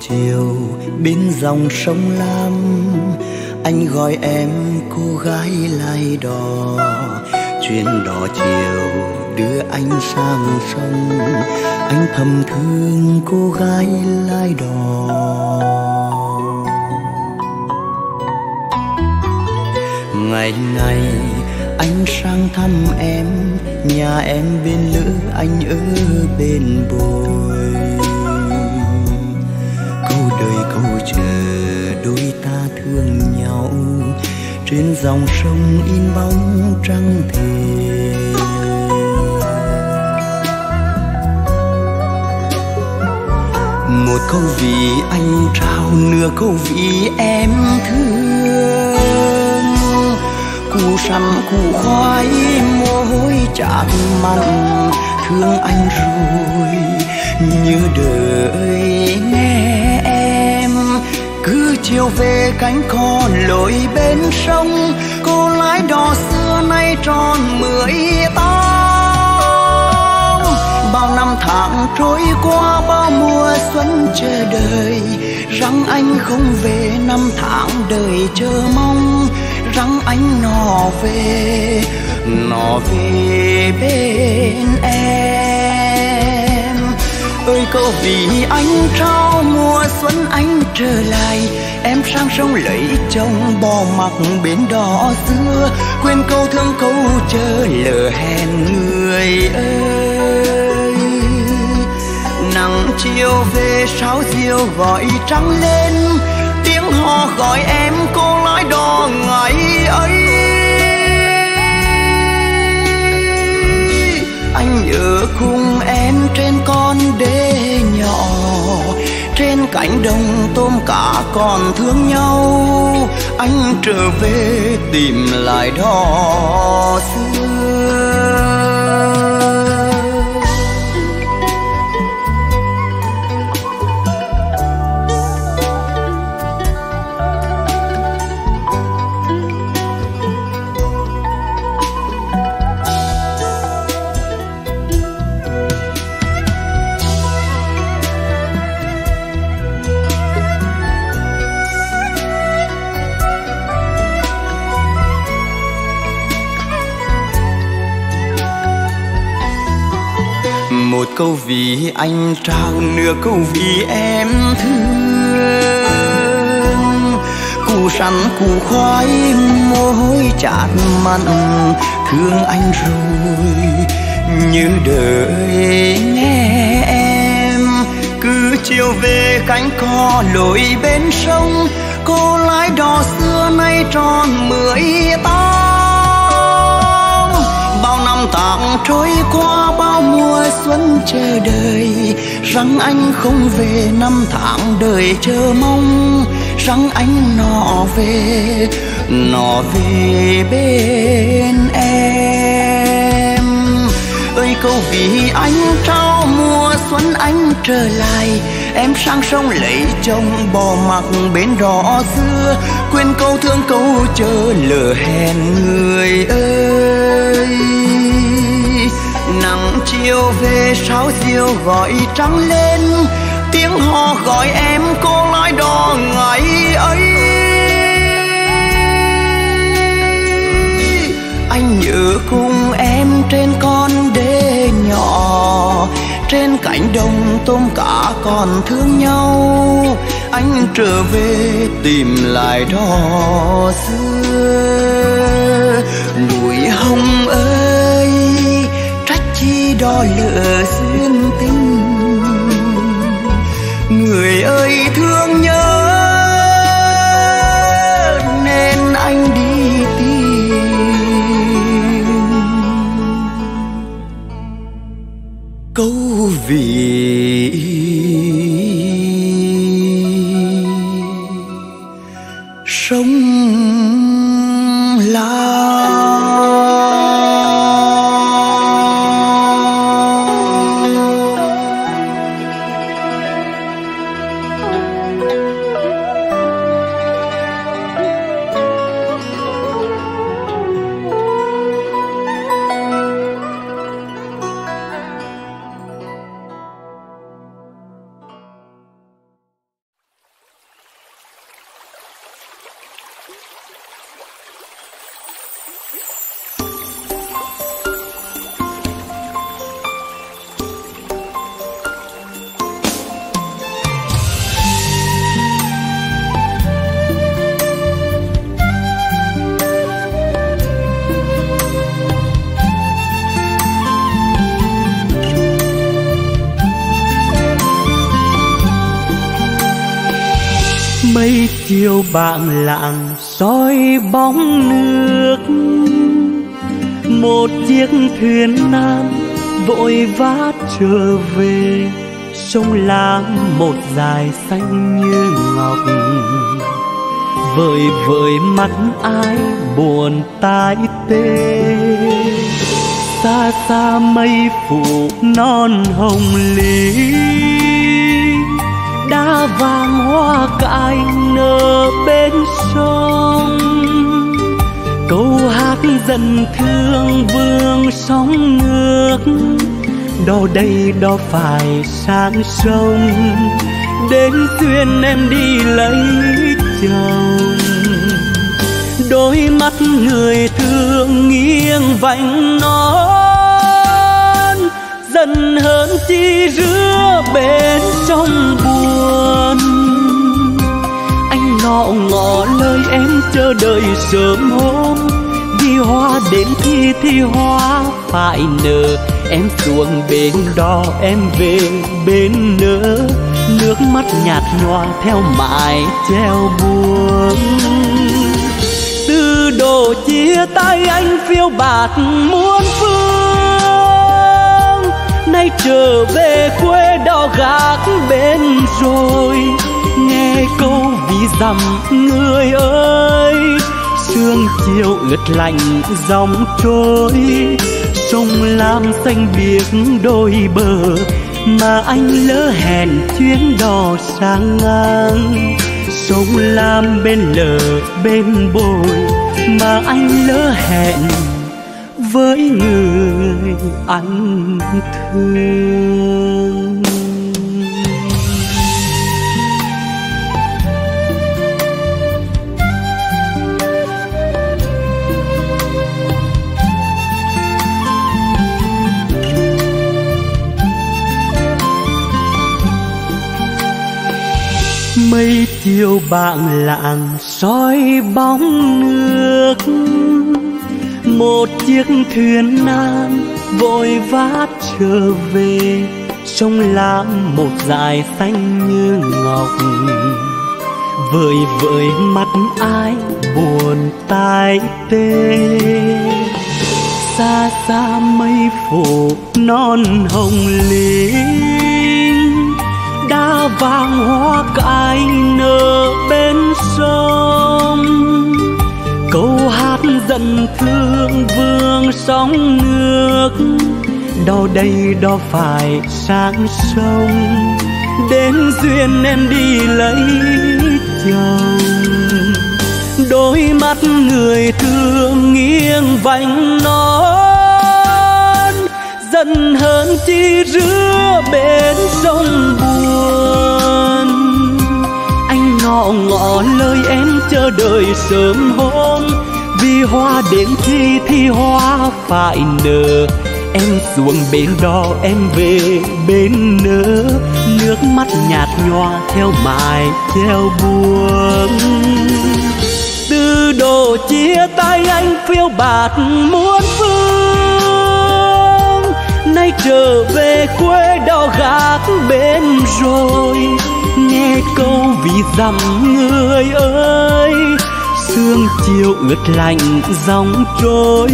chiều bên dòng sông lam, anh gọi em cô gái lai đò. Chuyến đò chiều đưa anh sang sông, anh thầm thương cô gái lai đò. Ngày ngày anh sang thăm em, nhà em bên lữ anh ở bên bồi. Ta thương nhau. Trên dòng sông in bóng trăng thề một câu vì anh trao, nửa câu vì em thương. Củ săn củ khoai mồ hôi chạm mặn thương anh rồi. Nhớ đời nghe chiều về cánh cò lội bên sông. Cô lái đò xưa nay tròn mười tám bao năm tháng trôi qua, bao mùa xuân chờ đợi. Rằng anh không về năm tháng đời chờ mong. Rằng anh nọ về nọ về bên em ơi câu vì anh trao mùa xuân anh trở lại. Em sang sông lấy chồng bỏ mặc bên đỏ xưa. Quên câu thương câu chờ lỡ hẹn người ơi. Nắng chiều về, sáo diều gọi trắng lên. Tiếng hò gọi em, cô lái đò ngày ấy. Nhớ khung em trên con đê nhỏ, trên cánh đồng tôm cá còn thương nhau anh trở về tìm lại đó. Vì anh trao nửa câu vì em thương. Củ sắn, củ khoai mồ hôi chát mặn, thương anh rồi như đời nghe em. Cứ chiều về cánh cò lội bên sông, cô lái đò xưa nay tròn mười tám bao năm tháng trôi qua bao mùa xuân chờ đợi, rằng anh không về năm tháng đời chờ mong, rằng anh nọ về nọ về bên em. Ơi câu vì anh trao mùa xuân anh trở lại, em sang sông lấy chồng bỏ mặc bên đỏ xưa quên câu thương câu chờ lỡ hẹn người ơi. Nắng chiều về sao diều gọi trắng lên, tiếng hò gọi em, cô lái đò ngày ấy. Anh nhớ cùng em trên con đê nhỏ, trên cánh đồng tôm cá còn thương nhau anh trở về tìm lại đó xưa. Bụi hồng ơi, trách chi đo lửa duyên tình người ơi, thương nhớ, nên anh đi tìm. Câu vì nước. Một chiếc thuyền nan vội vã trở về, sông lam một dài xanh như ngọc. Vời vời mắt ai buồn tai tê. Xa xa mây phủ non hồng lý đá vàng hoa cải nở bên sông dần thương vương sóng nước. Đo đây đo phải sang sông, đến duyên em đi lấy chồng. Đôi mắt người thương nghiêng vành non, dần hơn chi rứa bên trong buồn. Anh ngọ ngọ lời em chờ đợi sớm hôm vì hoa, đến khi thì hoa phải nở. Em xuống bên đó em về bên nỡ nước mắt nhạt nhòa theo mãi treo buồn từ đồ chia tay anh phiêu bạt muôn phương. Nay trở về quê đò gác bên rồi. Nghe câu vì dằm người ơi sương chiều ướt lạnh dòng trôi sông lam xanh biếc đôi bờ, mà anh lỡ hẹn chuyến đò sang ngang. Sông lam bên lờ bên bồi, mà anh lỡ hẹn với người anh thương. Chiều bạn lặng soi bóng nước một chiếc thuyền nan vội vã trở về, sông lam một dải xanh như ngọc. Vời vợi mắt ai buồn tai tê. Xa xa mây phủ non hồng linh đã vàng hoa cài nở bên sông. Câu hát dần thương vương sóng nước đâu đây đó phải sang sông. Đến duyên em đi lấy chồng, đôi mắt người thương nghiêng vành nói thân hơn chi rứa bên sông buồn. Anh ngọ ngọ lời em chờ đợi sớm hôm. Vì hoa đến khi thì hoa phải nở. Em xuống bên đó em về bên nỡ nước mắt nhạt nhòa theo mài, theo buông. Từ đồ chia tay anh phiêu bạt muôn phương trở về quê đò gác bên rồi. Nghe câu vì dặm người ơi, sương chiều ướt lạnh dòng trôi.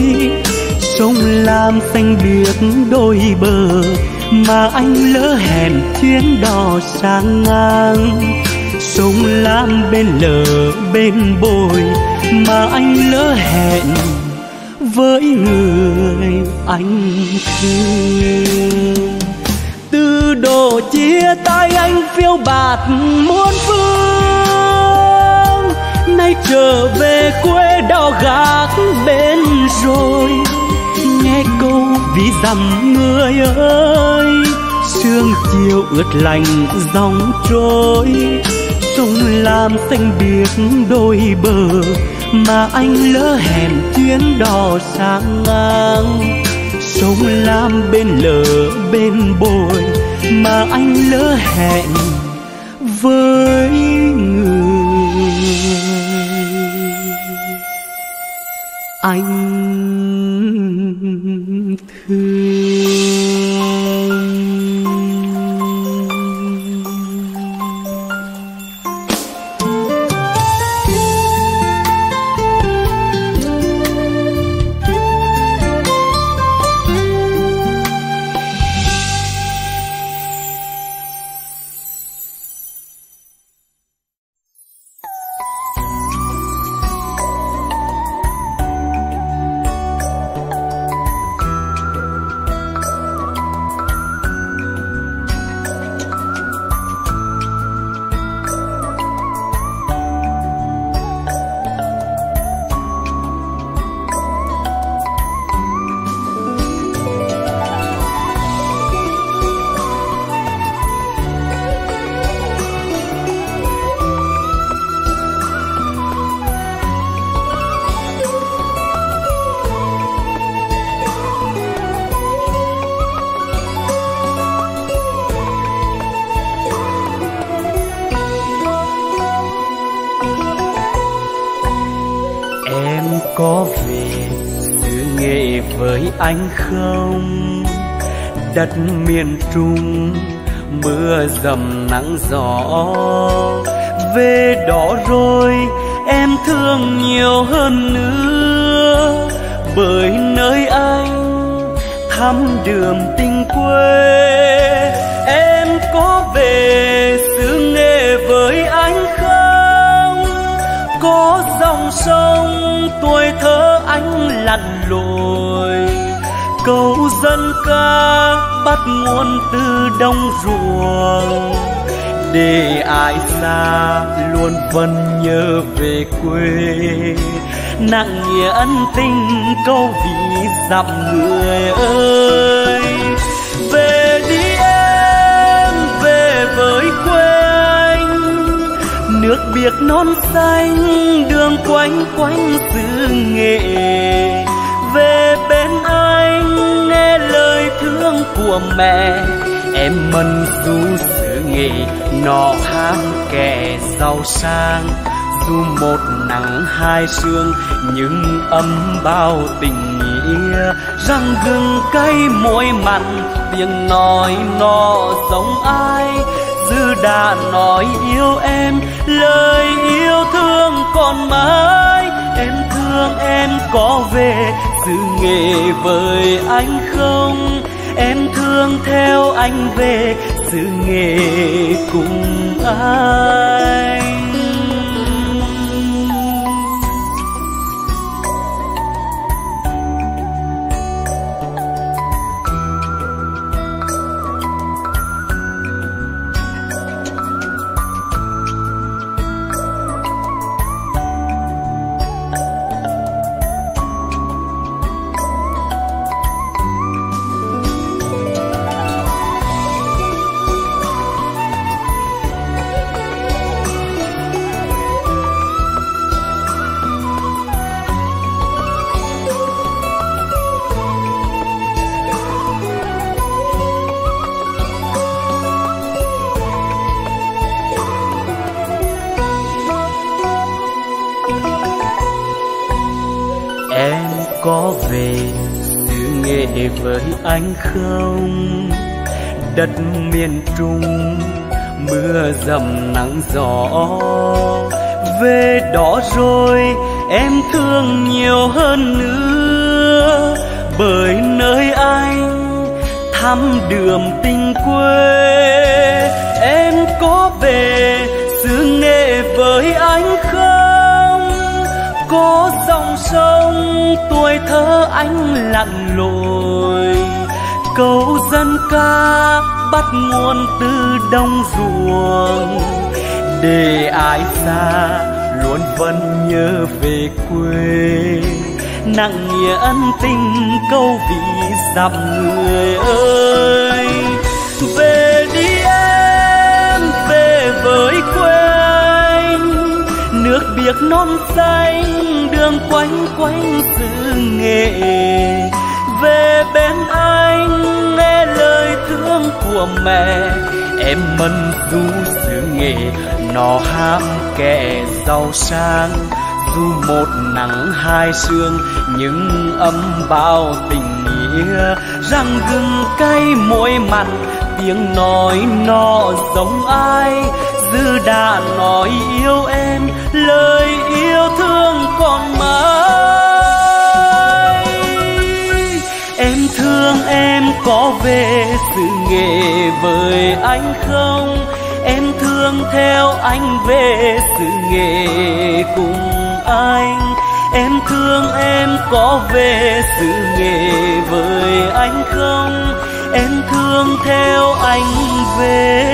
Sông lam xanh biếc đôi bờ, mà anh lỡ hẹn chuyến đò sang ngang. Sông lam bên lờ bên bồi, mà anh lỡ hẹn với người anh thương. Từ đồ chia tay anh phiêu bạt muôn phương. Nay trở về quê đò gác bên rồi. Nghe câu vì dặm người ơi, sương chiều ướt lành dòng trôi. Sông lam xanh biếc đôi bờ mà anh lỡ hẹn chuyến đò sang ngang sông lam bên lờ bên bồi mà anh lỡ hẹn với người anh thương. Trung mưa dầm nắng gió. Đông ruộng. Để ai xa luôn vẫn nhớ về quê. Nặng nghĩa ân tình câu vì dặm người ơi. Về đi em, về với quê anh nước biếc non xanh, đường quanh quanh xứ nghệ. Về bên anh, nghe lời thương của mẹ em mân du sự nghệ nọ ham kẻ giàu sang. Dù một nắng hai sương, nhưng ấm bao tình nghĩa. Răng gừng cay môi mặn, tiếng nói nó giống ai? Dư đã nói yêu em, lời yêu thương còn mãi. Em thương em có về sự nghề với anh không? Em thương theo anh về sự nghề cùng ai. Nắng gió. Về đó rồi em thương nhiều hơn nữa. Bởi nơi anh thăm đường tình quê, em có về xứ nghệ với anh không? Có dòng sông tuổi thơ anh lặn lội câu dân ca bắt nguồn từ đông ruộng để ai xa luôn vẫn nhớ về quê. Nặng nghĩa ân tình câu vị dặm người ơi. Về đi em, về với quê anh nước biếc non xanh đường quanh quanh xứ nghệ về bên anh, nghe lời thương của mẹ. Em mân du xứ nghệ nó ham kẻ giàu sang. Dù một nắng hai sương, nhưng âm bao tình nghĩa. Răng gừng cay môi mặn, tiếng nói nó giống ai. Dư đã nói yêu em, lời yêu thương còn mãi. Thương em có về sự nghề với anh không? Em thương theo anh về sự nghề cùng anh. Em thương em có về sự nghề với anh không? Em thương theo anh về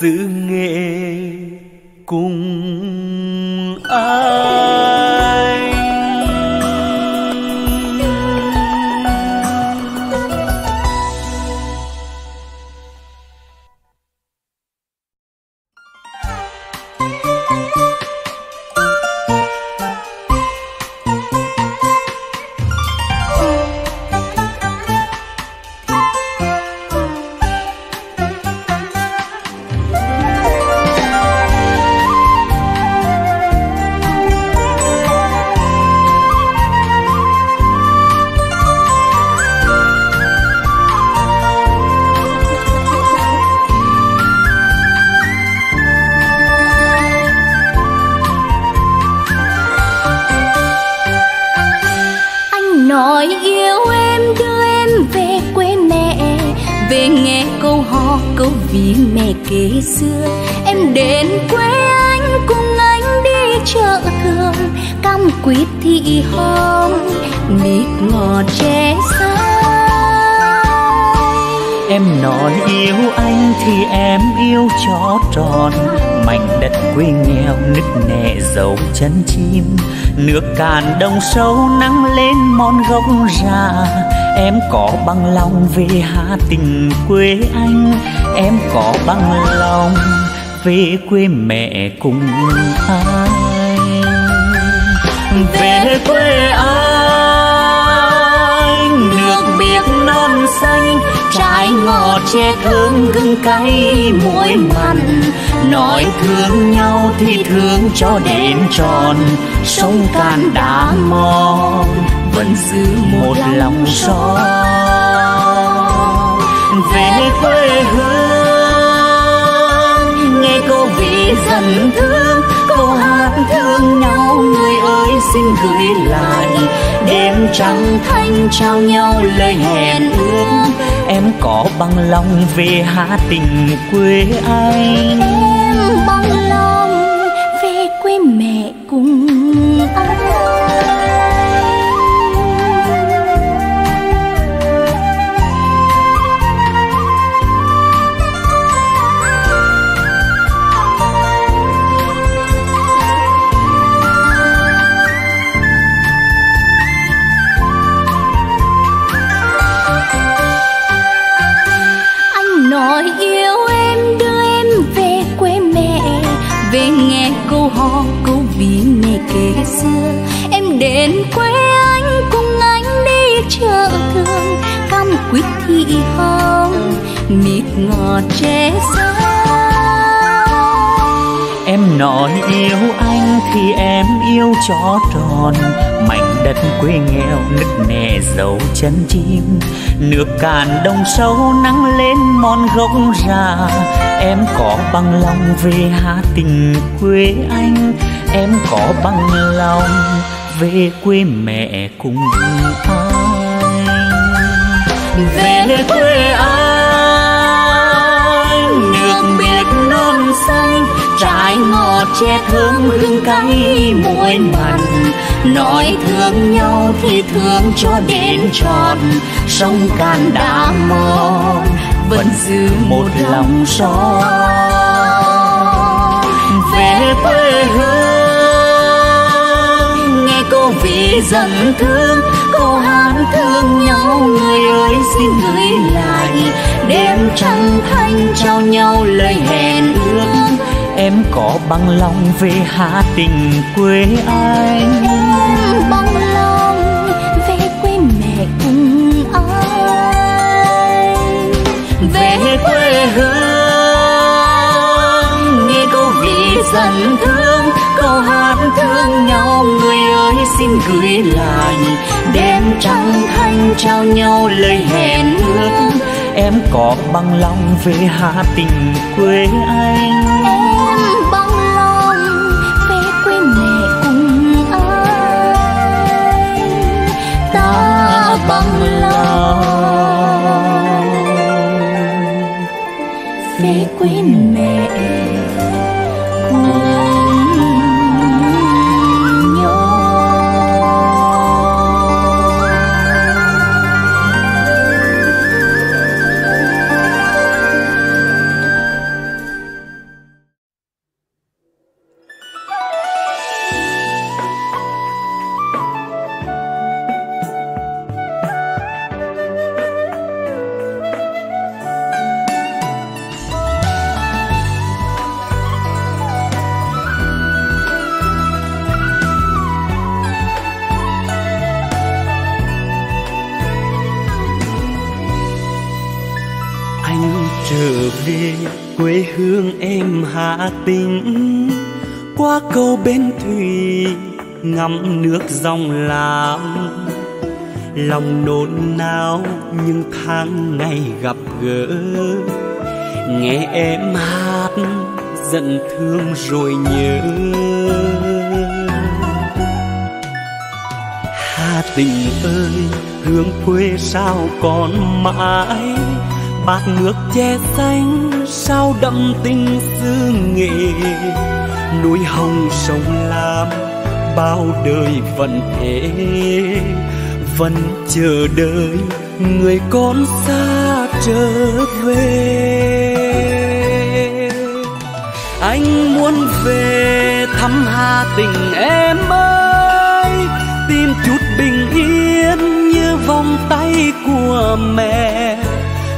sự nghề cùng anh. Không? Biết ngọt che say em nọn yêu anh thì em yêu chó tròn. Mảnh đất quê nghèo nứt nẻ dấu chân chim. Nước cạn đông sâu nắng lên mòn gốc già em có bằng lòng về hà tình quê anh. Em có bằng lòng về quê mẹ cùng anh về quê anh nước biếc non xanh, trái ngọt che thơm gừng cay muối mặn. Nói thương nhau thì thương cho đến tròn, sông cạn đá mòn, vẫn giữ một lòng son. Về quê hương, nghe câu ví dần thương câu hát thương nhau người ơi xin gửi lại. Đêm trăng thanh trao nhau lời hẹn ước. Em có bằng lòng về hà tình quê anh. Em bằng lòng ngọt tre xa em nói yêu anh thì em yêu cho tròn mảnh đất quê nghèo nứt nẻ dấu chân chim. Nước cạn đông sâu nắng lên mòn gốc già em có bằng lòng về hà tình quê anh. Em có bằng lòng về quê mẹ cùng anh về quê anh non xanh trái ngọt che thơm hương cay muối mặn. Nói thương nhau thì thương cho đến tròn sông cạn đã mòn vẫn giữ một lòng. son. Về quê hương nghe câu ví dần thương câu hát thương nhau người ơi xin gửi lại đêm trăng thanh trao nhau lời hẹn ước. Em có bằng lòng về hạ tình quê anh. Em bằng lòng về quê mẹ cùng anh về quê hương nghe câu vì dần thương. Câu hát thương nhau người ơi xin gửi lại. Đêm trăng thanh trao nhau lời hẹn ước em có bằng lòng về Hà tình quê anh. Em bằng lòng về quê mẹ cùng anh. Ta bằng lòng về quê mẹ dòng làm lòng nôn nao những tháng ngày gặp gỡ. Nghe em hát giận thương rồi nhớ. Hà tình ơi, hương quê sao còn mãi? Bát nước che xanh sao đậm tình xứ nghệ núi hồng sông lam bao đời vẫn thế, vẫn chờ đợi người con xa trở về. Anh muốn về thăm hà tình em ơi, tìm chút bình yên như vòng tay của mẹ.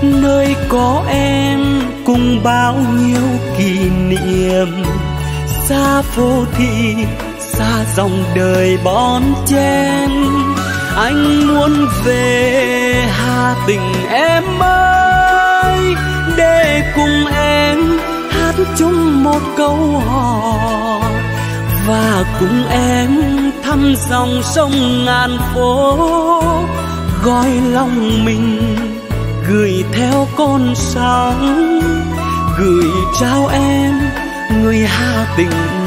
Nơi có em cùng bao nhiêu kỷ niệm, xa phố thị xa dòng đời bon chen. Anh muốn về hà tình em ơi. Để cùng em hát chung một câu hò. Và cùng em thăm dòng sông ngàn phố. Gói lòng mình, gửi theo con sóng. Gửi trao em, người hà tình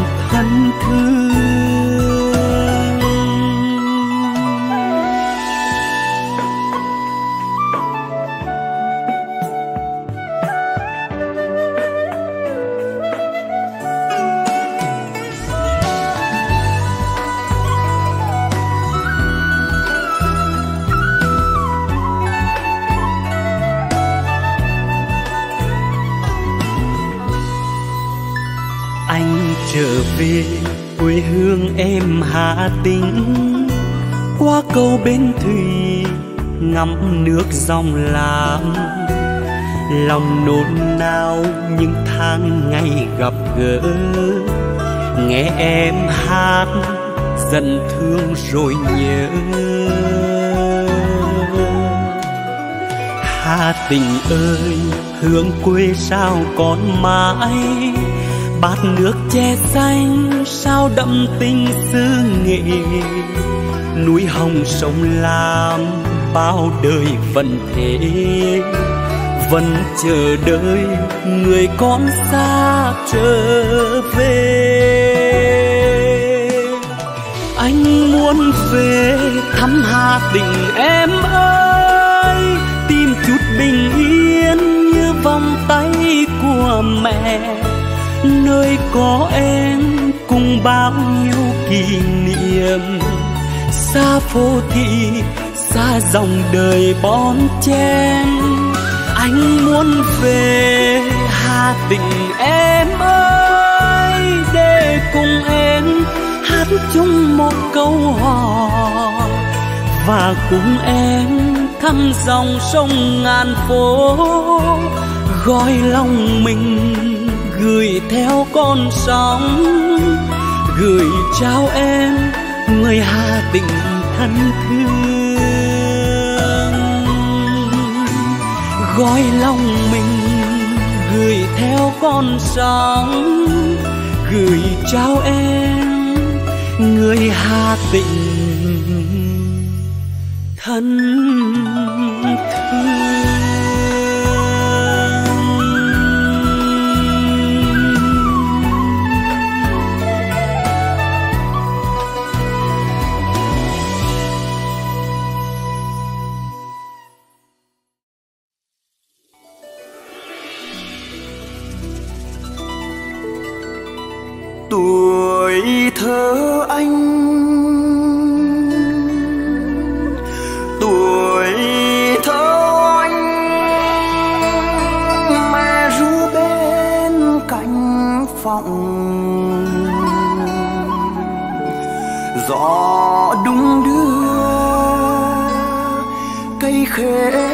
ngắm nước dòng lam lòng nôn nao những tháng ngày gặp gỡ. Nghe em hát dần thương rồi nhớ. Hà tình ơi, hương quê sao còn mãi? Bát nước che xanh sao đậm tình xứ nghệ? Núi hồng sông lam bao đời vẫn thế. Vẫn chờ đợi người con xa trở về. Anh muốn về thăm hà tình em ơi, tìm chút bình yên như vòng tay của mẹ. Nơi có em cùng bao nhiêu kỷ niệm, xa phố thị xa dòng đời bon chen. Anh muốn về hà tình em ơi, để cùng em hát chung một câu hò. Và cùng em thăm dòng sông ngàn phố gói lòng mình gửi theo con sóng. Gửi trao em, người hà tình thân thương. Gói lòng mình gửi theo con sóng gửi trao em người hà tĩnh thân. Tuổi thơ anh. Tuổi thơ anh, mẹ ru bên cạnh phòng. Gió đung đưa, cây khế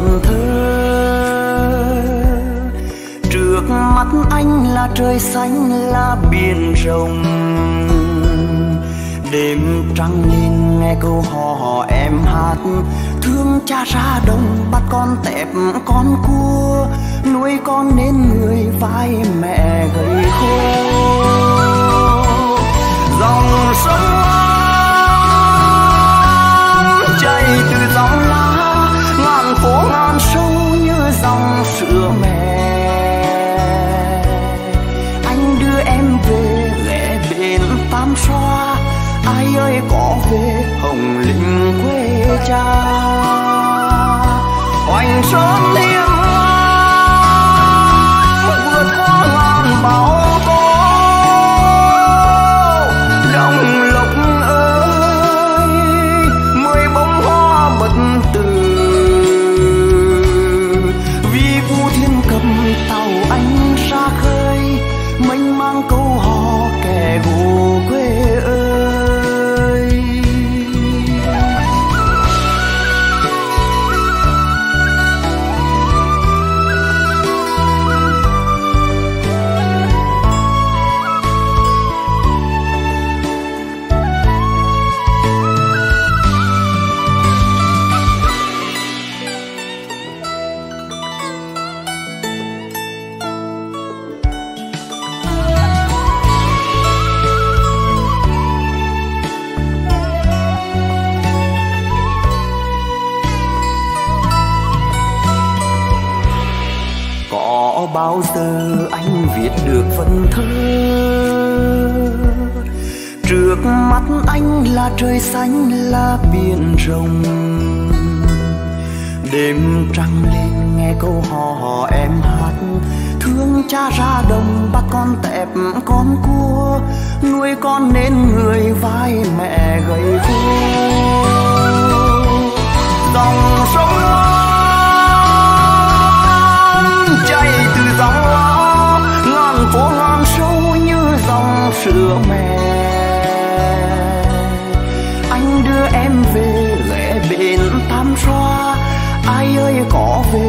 vần thơ. Trước mắt anh là trời xanh, là biển rộng. Đêm trăng lên nghe câu hò em hát. Thương cha ra đồng, bắt con tẹp con cua. Nuôi con nên người vai mẹ gầy khô. Dòng sông ơi có về hồng linh quê cha. Hoành sơn đi bao giờ anh viết được vần thơ? Trước mắt anh là trời xanh, là biển rộng đêm trăng lên, nghe câu hò em hát. Thương cha ra đồng bắt con tẹp con cua. Nuôi con nên người vai mẹ gầy vua. Dòng sông dòng mẹ. Anh đưa em về lẻ bên tam xoa ai ơi có về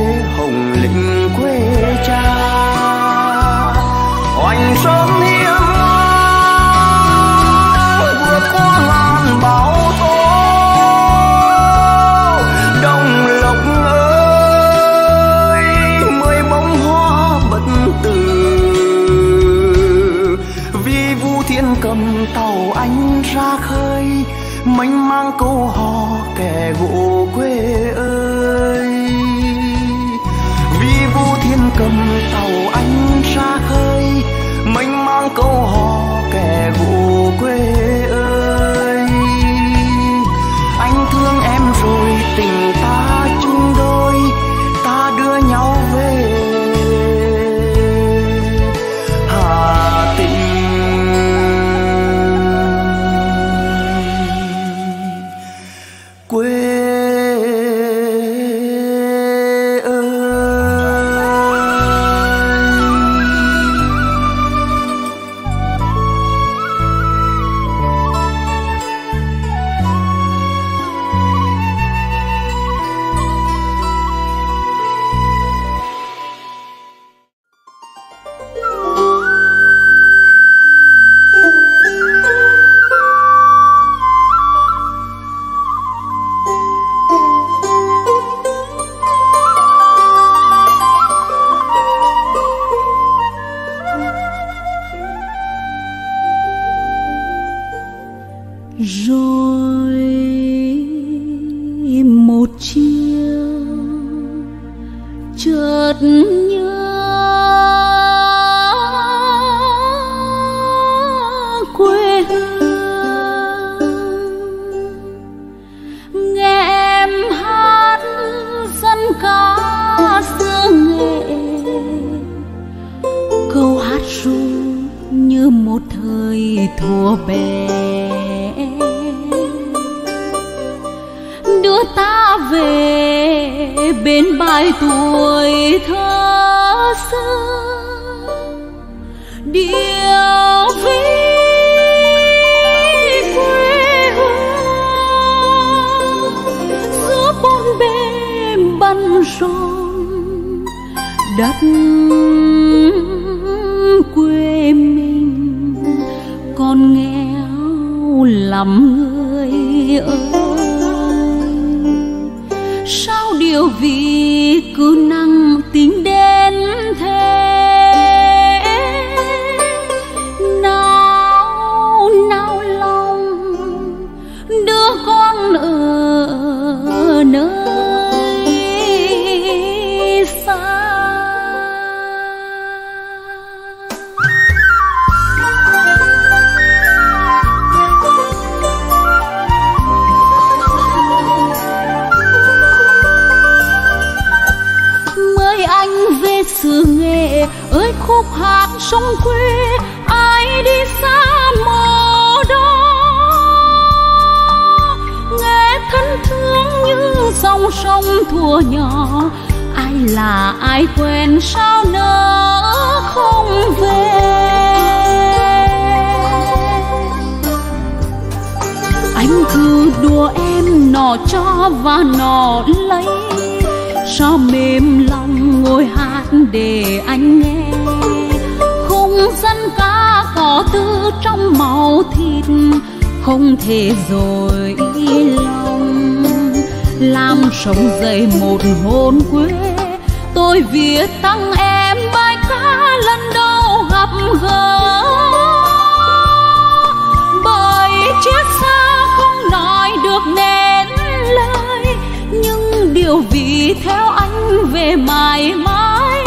về mãi mãi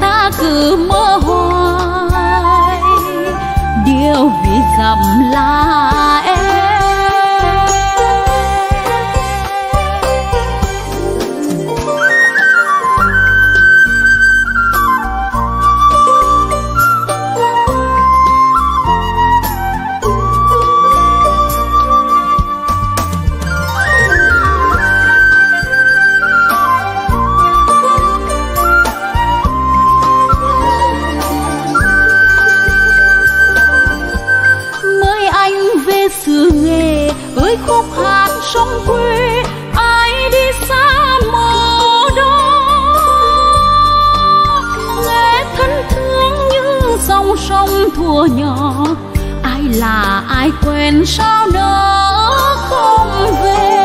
ta cứ mơ hoài. Điều vì dặm là em thua nhỏ. Ai là ai quên sao nó không về?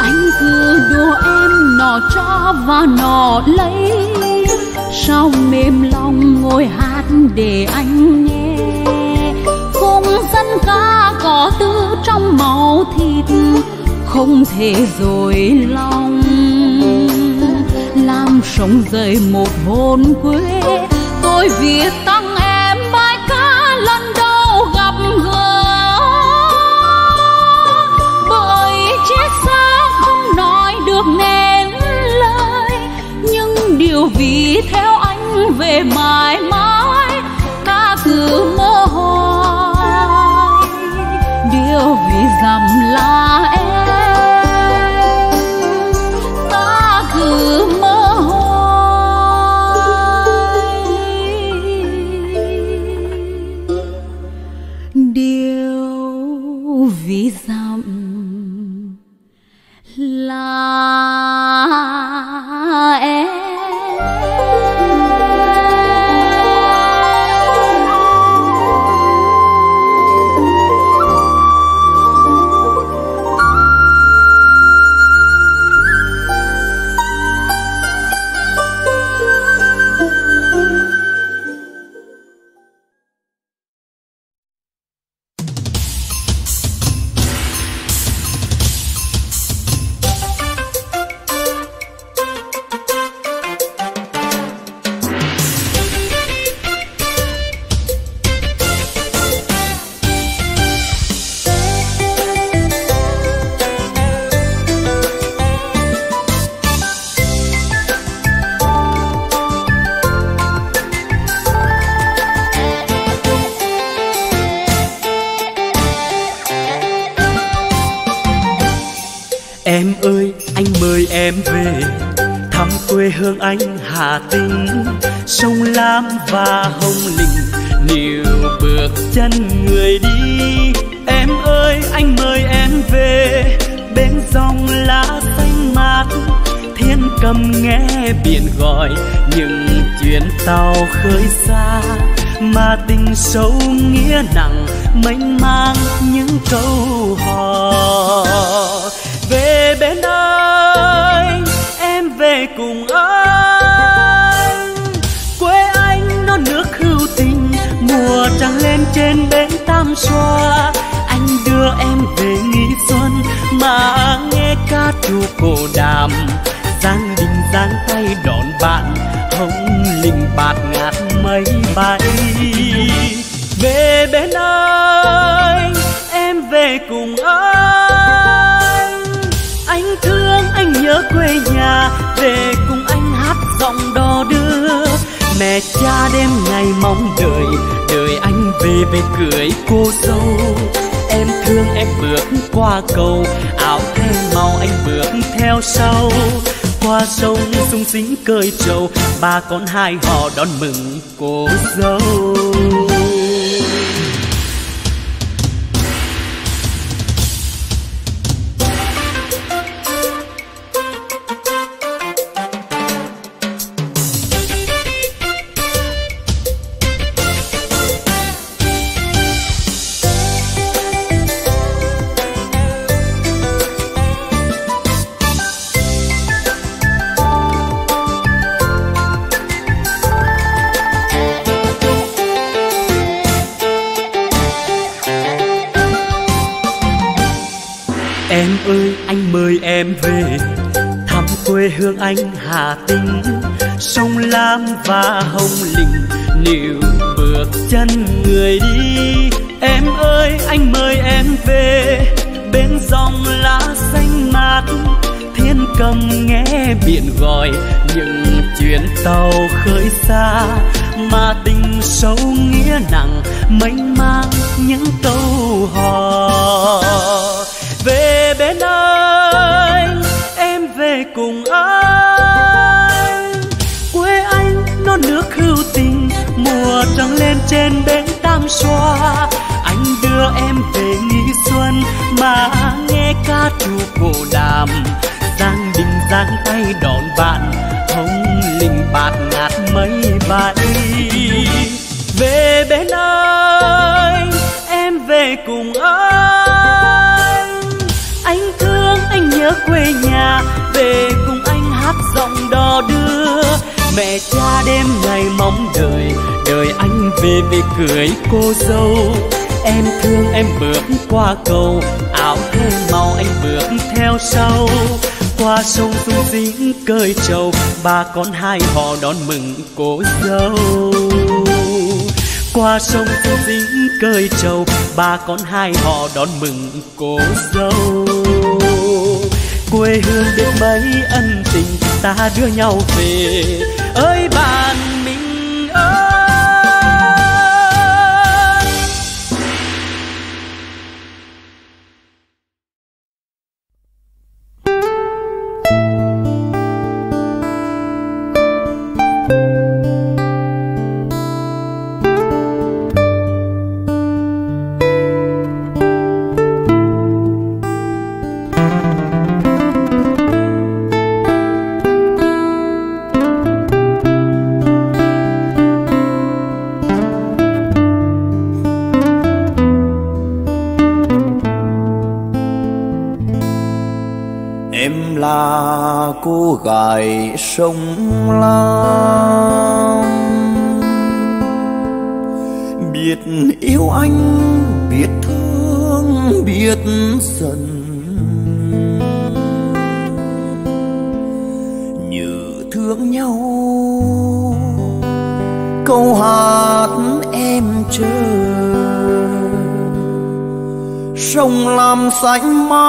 Anh cứ đùa em nọ cho và nọ lấy. Sao mềm lòng ngồi hát để anh nghe? Không dân ca có tư trong máu thịt, không thể rồi lòng sống dậy một hồn quê. Tôi viết tặng em bài ca lần đầu gặp gỡ. Bởi chết xa không nói được nên lời. Nhưng điều vì theo anh về mãi mãi ta cứ mơ hoài. Điều vì dằm là em cơi trầu ba con hai họ đón mừng cô dâu. Thương anh, Hà Tĩnh, sông Lam và Hồng Linh nếu bước chân người đi, em ơi, anh mời em về. Bên dòng lá xanh mát, thiên cầm nghe biển gọi. Những chuyến tàu khơi xa mà tình sâu nghĩa nặng, mênh mang những câu hò. Về bên anh cùng anh. Quê anh non nước hữu tình, mùa trăng lên trên bến tam xoa. Anh đưa em về nghỉ xuân mà nghe ca trù cổ đàm. Giang đình giang tay đón bạn, hồng linh bạt ngát mây bay mẹ cha đêm ngày mong đợi đợi anh về về cưới cô dâu. Em thương em bước qua cầu, áo thêm màu anh bước theo sau. Qua sông tung dính cơi trầu, ba con hai họ đón mừng cô dâu. Qua sông tung dính cơi trầu, ba con hai họ đón mừng cô dâu. Quê hương biết mấy ân tình, ta đưa nhau về ơi bạn. Tại sông lam biết yêu anh, biết thương, biết giận. Như thương nhau. Câu hát em chờ. Sông lam xanh mãi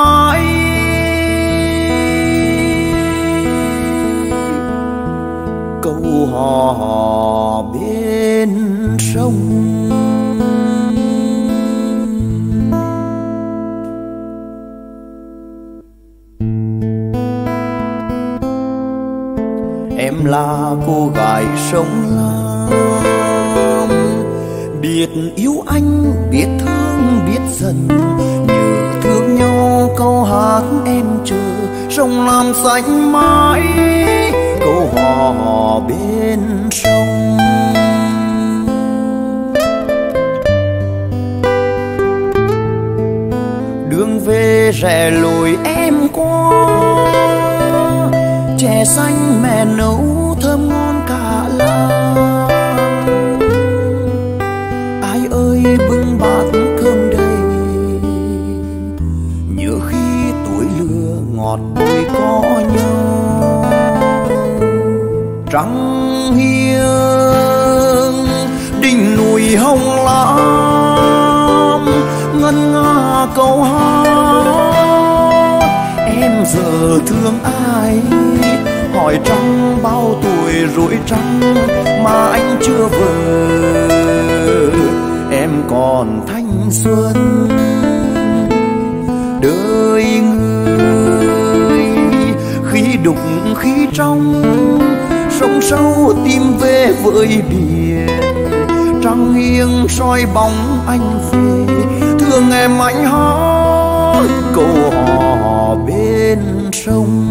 về biển, trăng nghiêng soi bóng anh về. Thương em anh hát câu hò bên sông.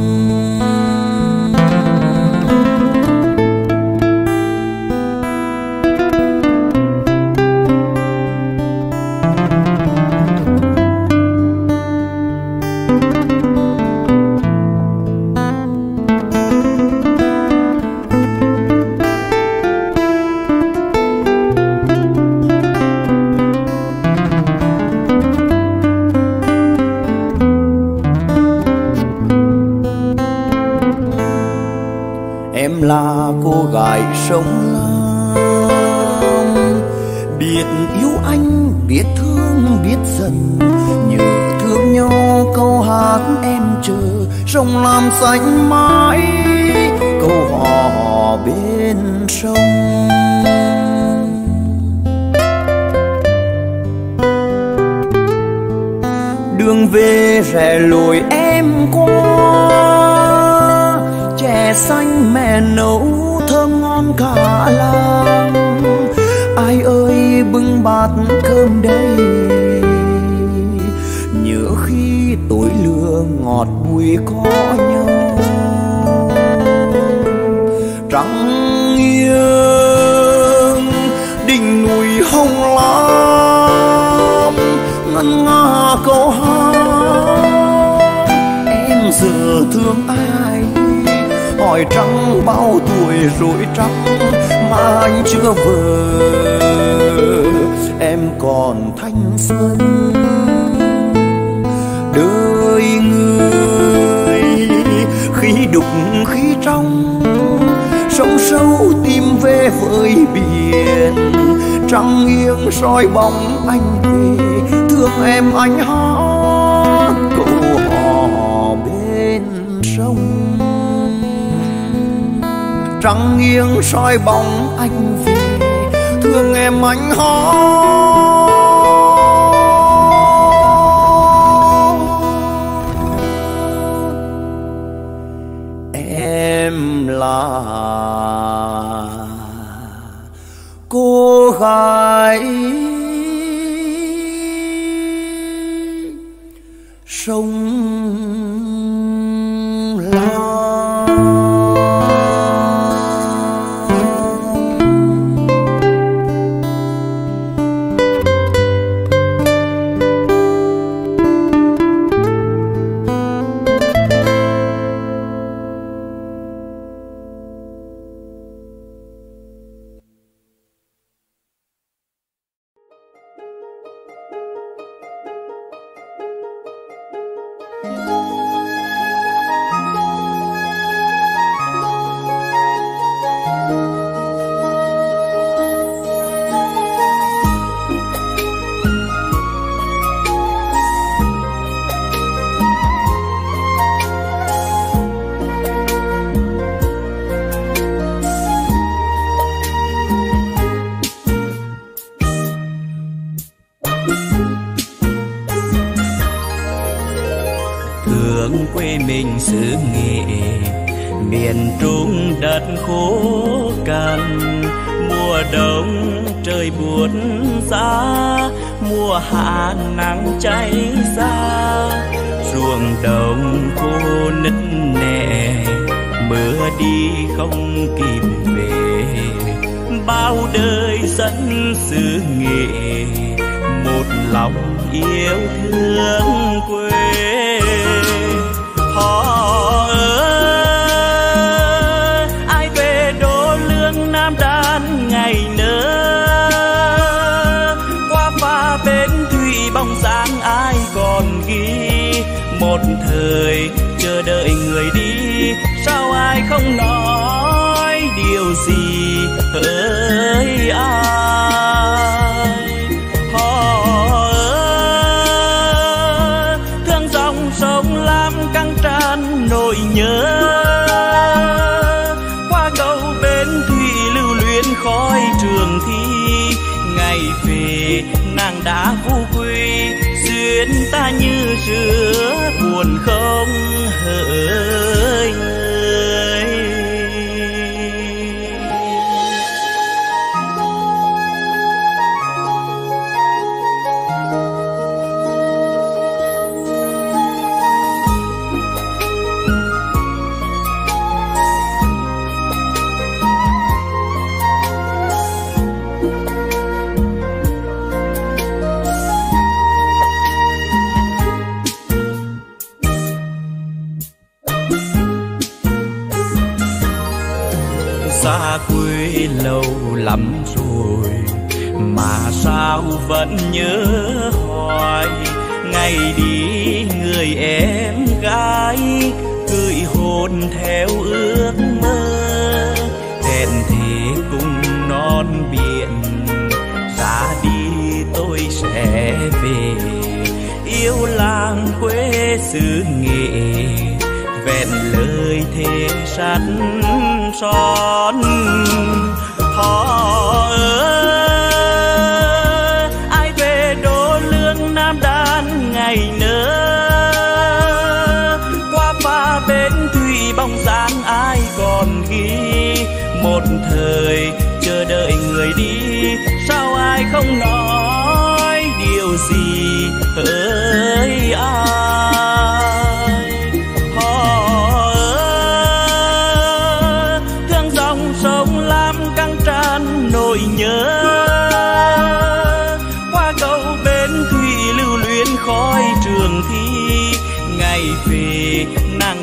Sông. สอนพา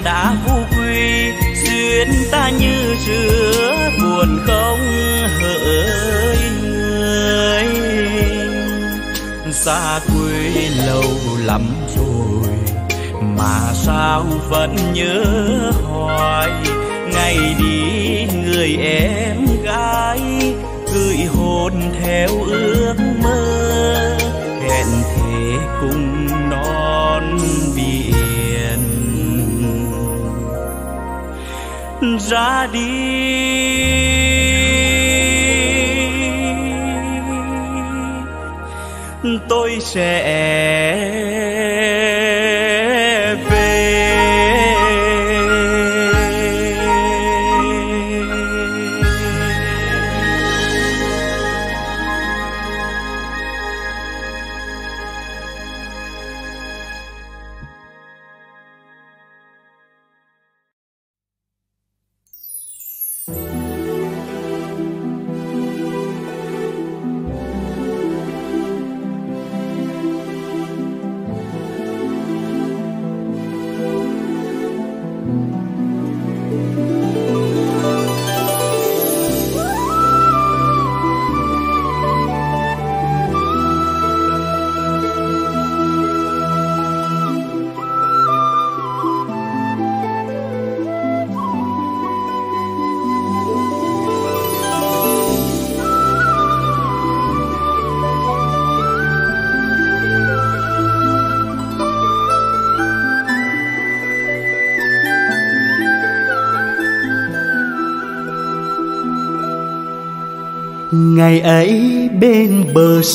đã vu quy, duyên ta như xưa buồn không hỡi người. Xa quê lâu lắm rồi, mà sao vẫn nhớ hoài. Ngày đi người em gái, gửi hồn theo ước ra đi. Tôi sẽ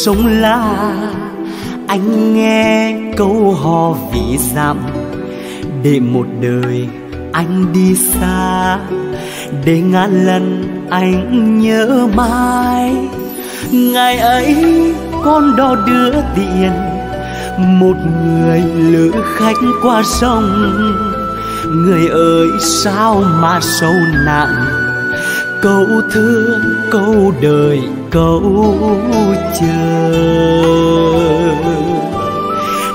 sông la. Anh nghe câu hò vị dặm, để một đời anh đi xa, để ngàn lần anh nhớ mãi. Ngày ấy, con đò đưa tiền, một người lữ khách qua sông. Người ơi, sao mà sâu nặng? Câu thương, câu đời câu chờ.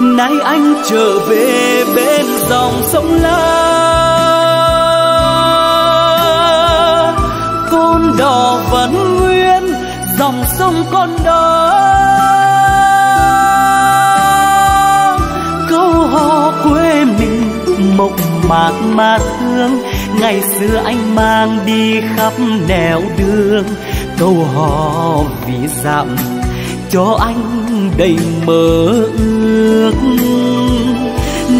Nay anh trở về bên dòng sông la. Con đò vẫn nguyên, dòng sông con đò. Câu hò quê mình mộc mạc mà thương. Ngày xưa anh mang đi khắp nẻo đường câu hò vì dặm cho anh đầy mơ ước.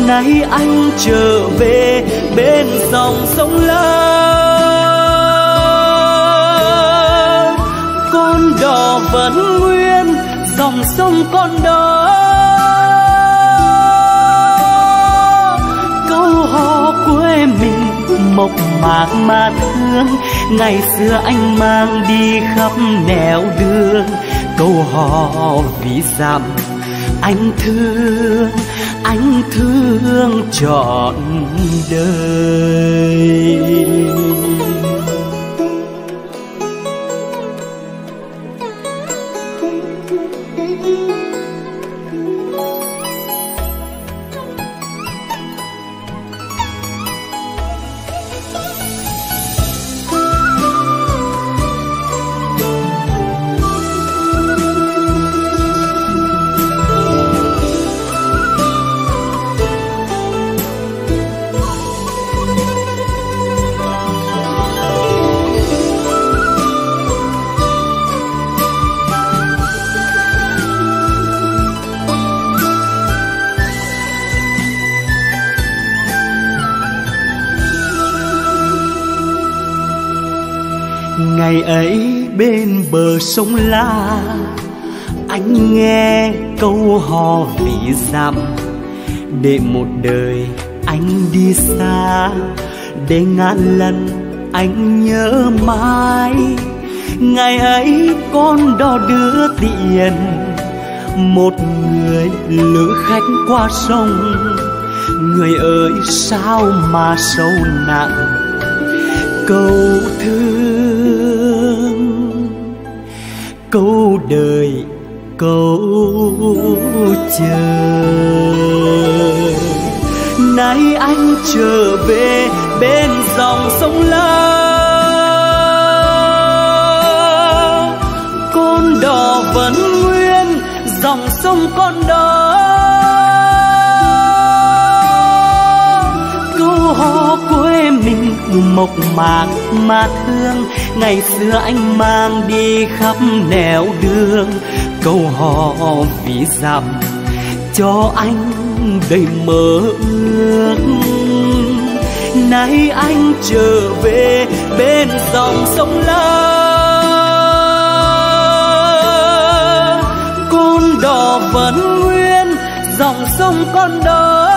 Nay anh trở về bên dòng sông la con đò vẫn nguyên, dòng sông con đó câu hò quê mình mộc mạc mà thương. Ngày xưa anh mang đi khắp nẻo đường. Câu hò vì dặm, anh thương anh thương trọn đời. Sông la. Anh nghe câu hò vì dặm, để một đời anh đi xa. Để ngàn lần anh nhớ mãi, ngày ấy con đò đưa tiền. Một người lữ khách qua sông, người ơi sao mà sâu nặng. Câu thương câu đời, câu chờ. Nay anh trở về bên dòng sông la. Con đò vẫn nguyên, dòng dòng sông con đó câu hò quê mình mộc mạc mà thương ngày xưa anh mang đi khắp nẻo đường, câu hò vì dặm cho anh đầy mơ ước. Nay anh trở về bên dòng sông lớn đò vẫn nguyên, dòng sông con đó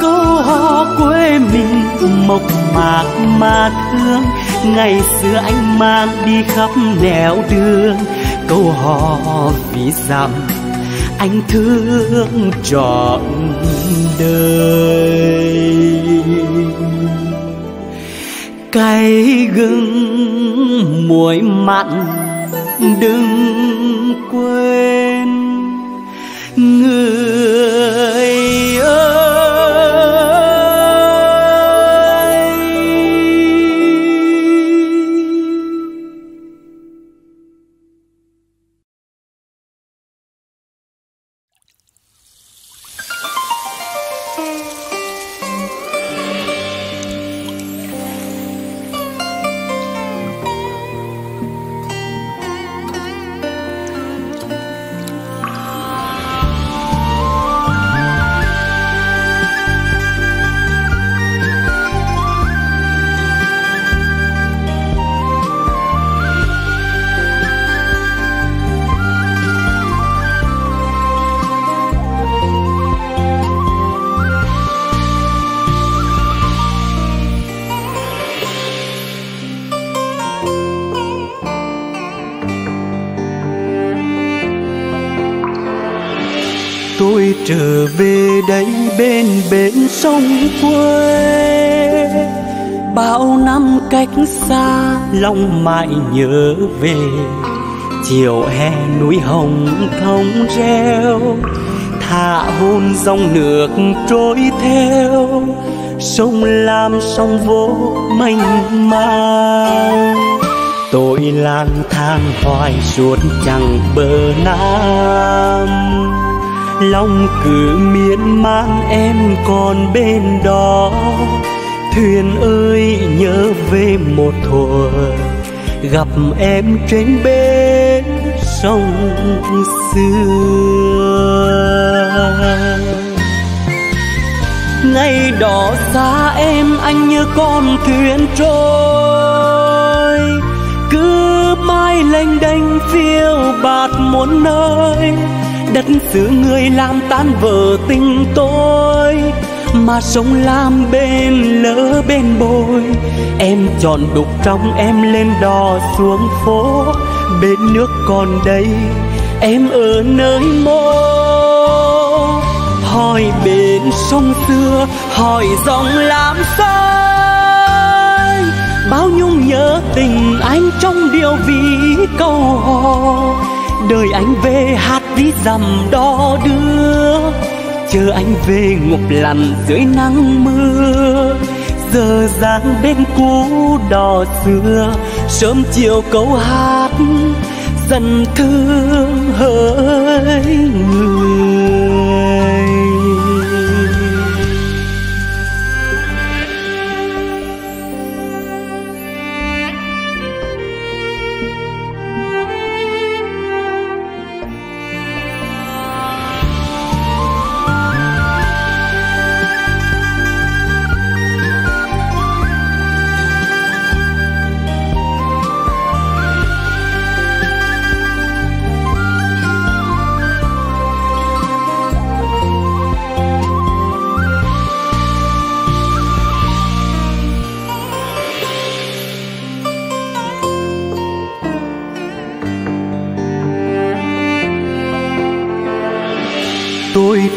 câu hò quê mình mộc mạc mà thương. Ngày xưa anh mang đi khắp nẻo đường. Câu hò vì rằng anh thương trọn đời. Cay gừng muối mặn, đừng sông quê. Bao năm cách xa, lòng mãi nhớ về. Chiều hè núi hồng thông reo, thả hôn dòng nước trôi theo. Sông lam sông vô mênh mang. Tôi lang thang hoài suốt chẳng bờ nam lòng cứ miên man em còn bên đó. Thuyền ơi, nhớ về một thuở gặp em trên bến sông xưa ngày đó xa em, anh như con thuyền trôi. Cứ mãi lênh đênh phiêu bạt muôn nơi đất xứ người làm tan vỡ tình tôi, mà sông lam bên lỡ bên bồi. Em chọn đục trong em lên đò xuống phố, bên nước còn đây em ở nơi mô. Hỏi bên sông xưa, hỏi dòng làm sao bao nhung nhớ tình anh trong điều vì câu hò. Đời anh về hát ví dặm đo đưa, chờ anh về ngục lằn dưới nắng mưa. Giờ dáng bên cũ đò xưa, sớm chiều câu hát dần thương hỡi người.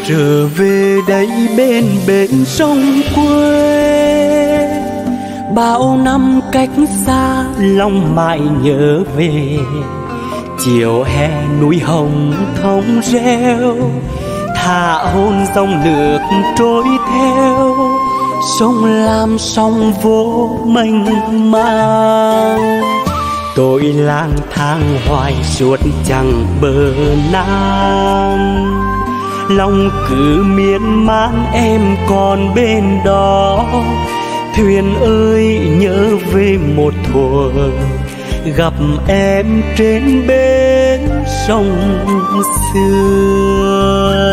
Trở về đây bên bến sông quê. Bao năm cách xa, lòng mãi nhớ về. Chiều hè núi hồng thông reo, thả hôn dòng nước trôi theo. Sông lam sông vô mênh mang. Tôi lang thang hoài suốt chẳng bờ nam lòng cứ miên man em còn bên đó. Thuyền ơi, nhớ về một thuở, gặp em trên bến sông xưa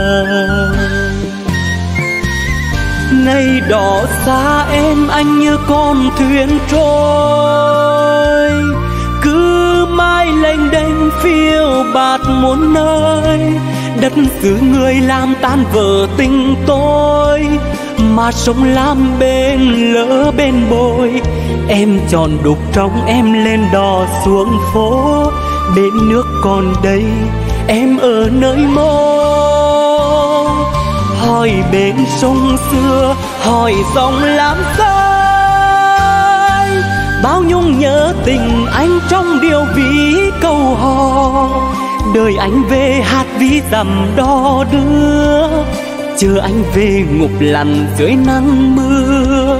ngày đỏ xa em, anh như con thuyền trôi. Cứ mãi lênh đênh phiêu bạt muôn nơi đất xứ người làm tan vỡ tình tôi, mà sông lam bên lỡ bên bồi. Em tròn đục trong em lên đò xuống phố, bên nước còn đây em ở nơi mô hỏi bên sông xưa, hỏi dòng làm sai bao nhung nhớ tình anh trong điều ví câu hò đời anh về hát ví dầm đo đưa, chờ anh về ngục lằn dưới nắng mưa.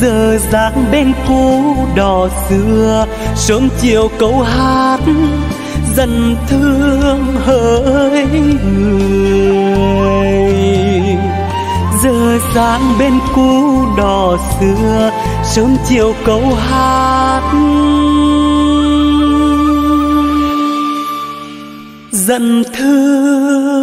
Giờ dáng bên cũ đò xưa, sớm chiều câu hát dần thương hỡi người. Giờ dáng bên cũ đò xưa, sớm chiều câu hát dần thương.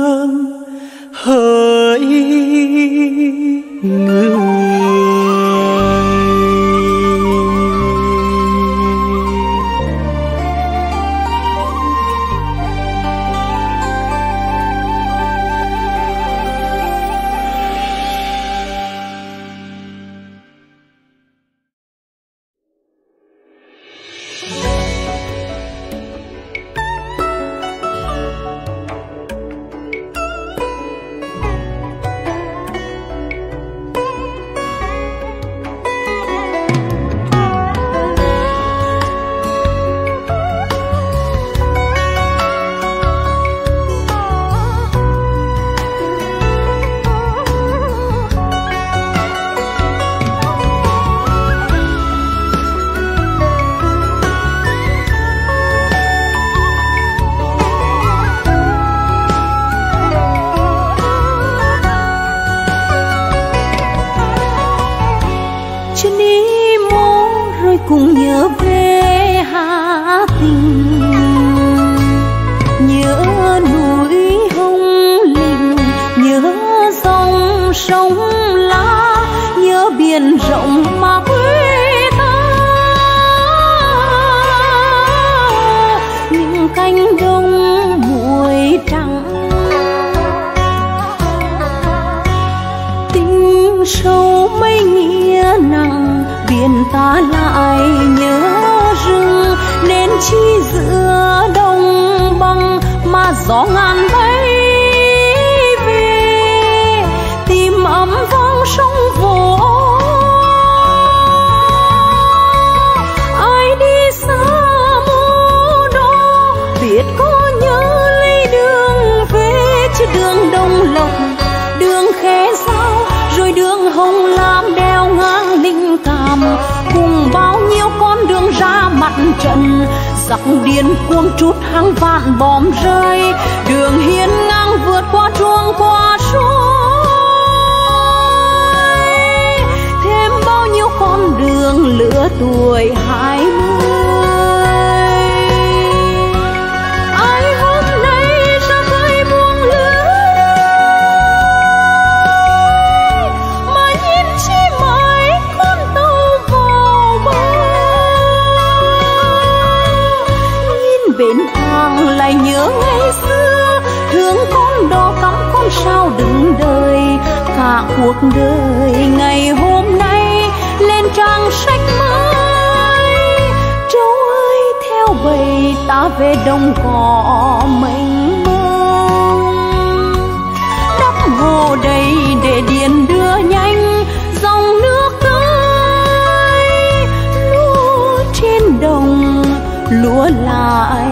gió ngàn bay về, tìm ấm vang sông vỗ ai đi xa mô đó biết có nhớ lấy đường về chứ đường đông lộc. Đường khe sao, rồi đường hồng lam đeo ngang linh cảm. Cùng bao nhiêu con đường ra mặt trận giặc điên cuồng trút hàng vạn bom rơi. Đường hiên ngang vượt qua chuông qua suối thêm bao nhiêu con đường lửa tuổi hai lại nhớ ngày xưa. Thương con đò cắm con sao đứng đời. Cả cuộc đời ngày hôm nay lên trang sách mới. Trâu ơi, theo bầy ta về đồng cỏ mênh mông. Đắp hồ đầy để điện đưa nhanh dòng nước tươi lúa trên đồng lúa lại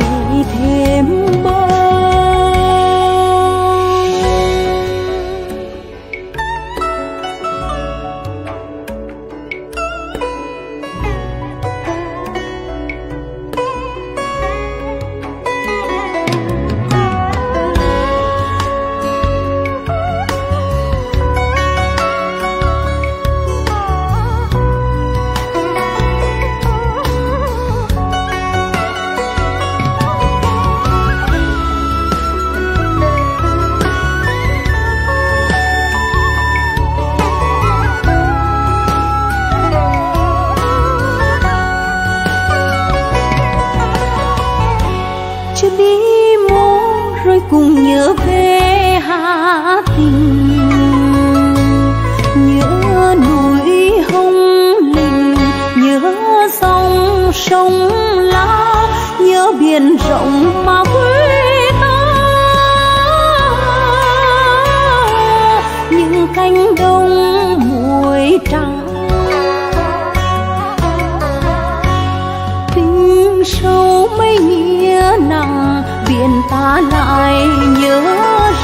sâu mấy nghĩa nặng biển ta lại nhớ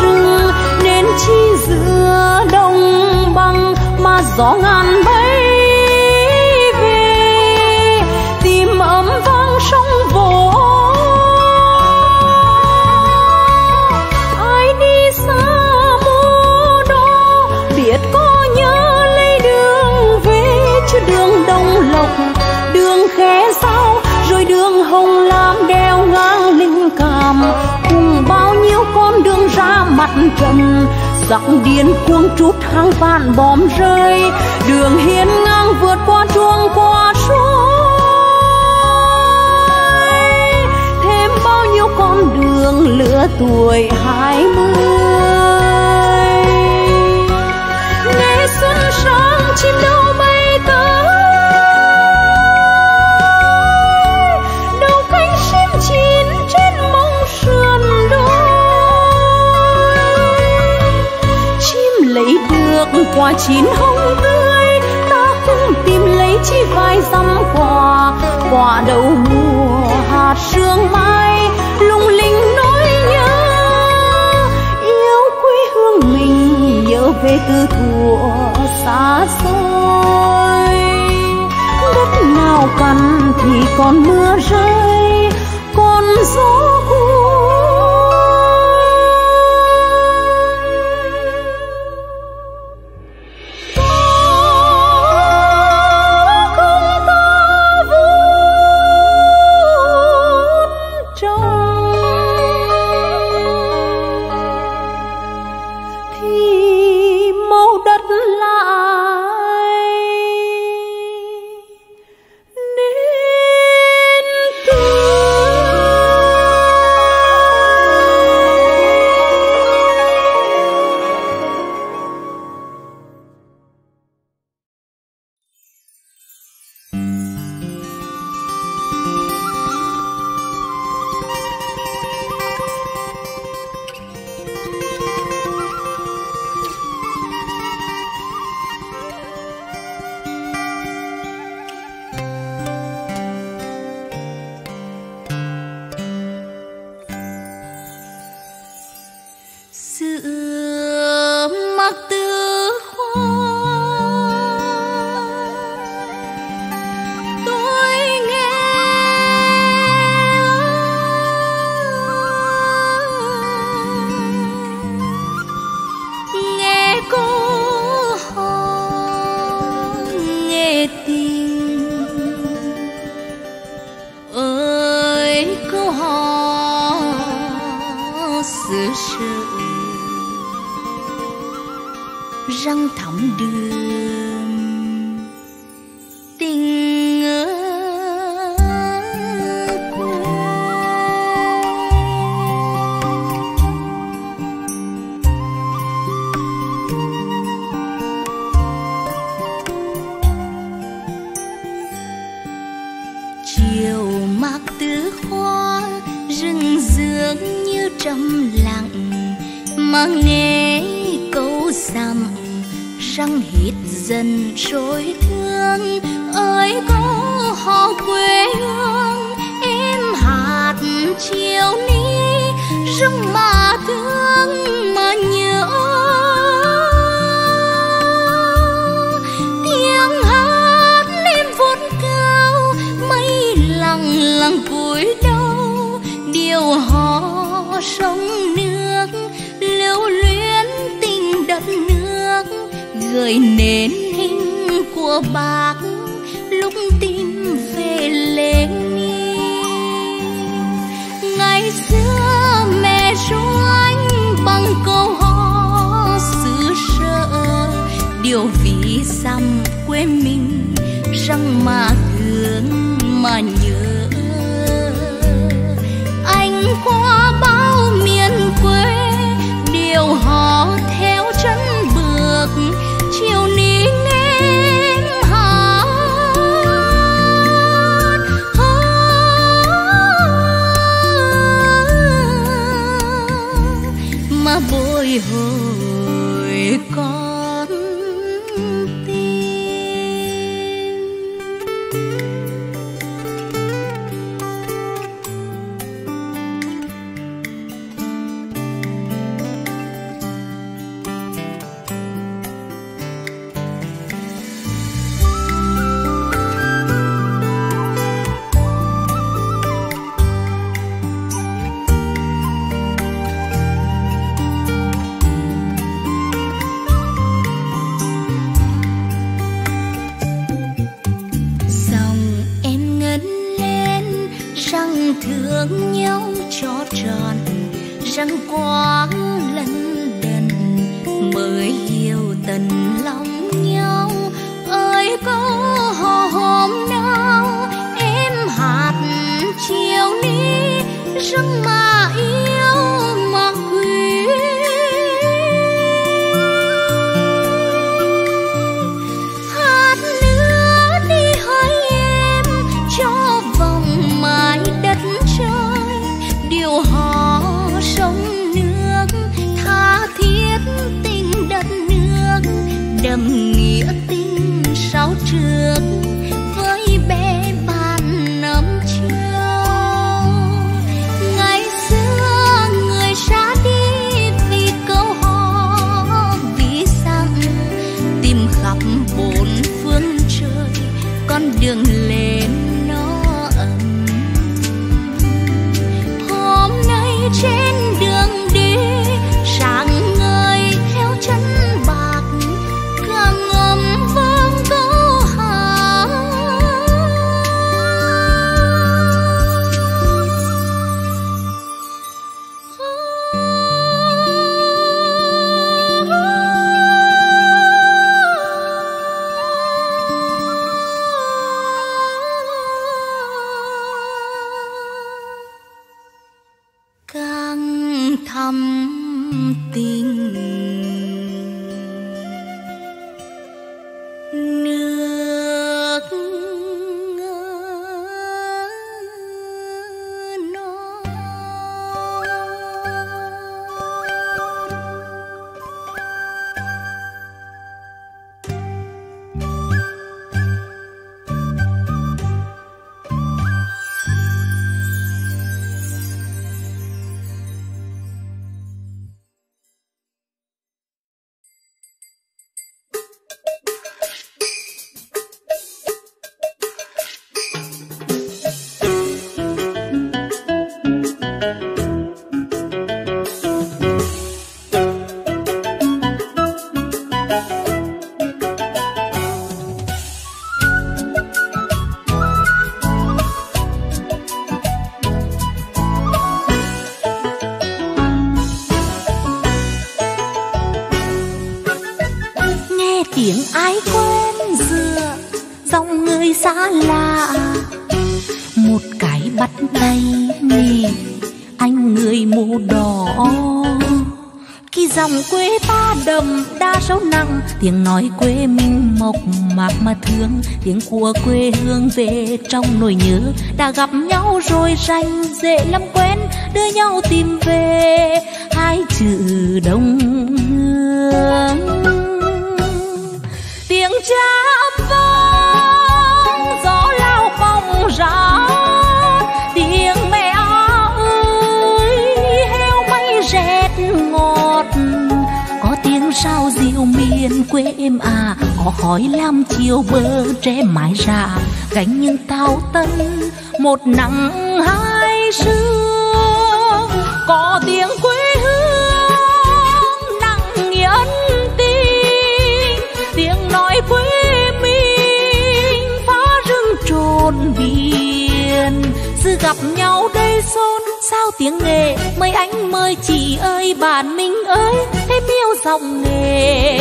rừng nên chi giữa đông băng mà gió ngàn bay linh cùng bao nhiêu con đường ra mặt trần giặc điên cuồng trút hàng vạn bom rơi. Đường hiên ngang vượt qua chuông qua suối. Thêm bao nhiêu con đường lửa tuổi hai mươi. Nghe xuân sáng chim đâu bay quả chín hồng tươi, ta cũng tìm lấy chỉ vài dăm quả. Quả đầu mùa hạt sương mai, lung linh nỗi nhớ. Yêu quê hương mình nhớ về từ thuở xa xôi. Đất nào cằn thì còn mưa rơi, còn gió trôi dòng quê ta đầm đa sâu nặng. Tiếng nói quê mình mộc mạc mà thương. Tiếng của quê hương về trong nỗi nhớ. Đã gặp nhau rồi rành dễ lắm quen. Đưa nhau tìm về hai chữ đông hương. Tiếng cha đêm à có khói lam chiều bờ tre mái ra gánh những tao tân một nắng hai sương có tiếng quê hương, nặng nghĩa tình, tiếng nói quê mình phá rừng trồn biển. Sự gặp nhau đây xôn sao tiếng nghề mời anh mời chị ơi, bạn mình ơi thêm yêu giọng nghề.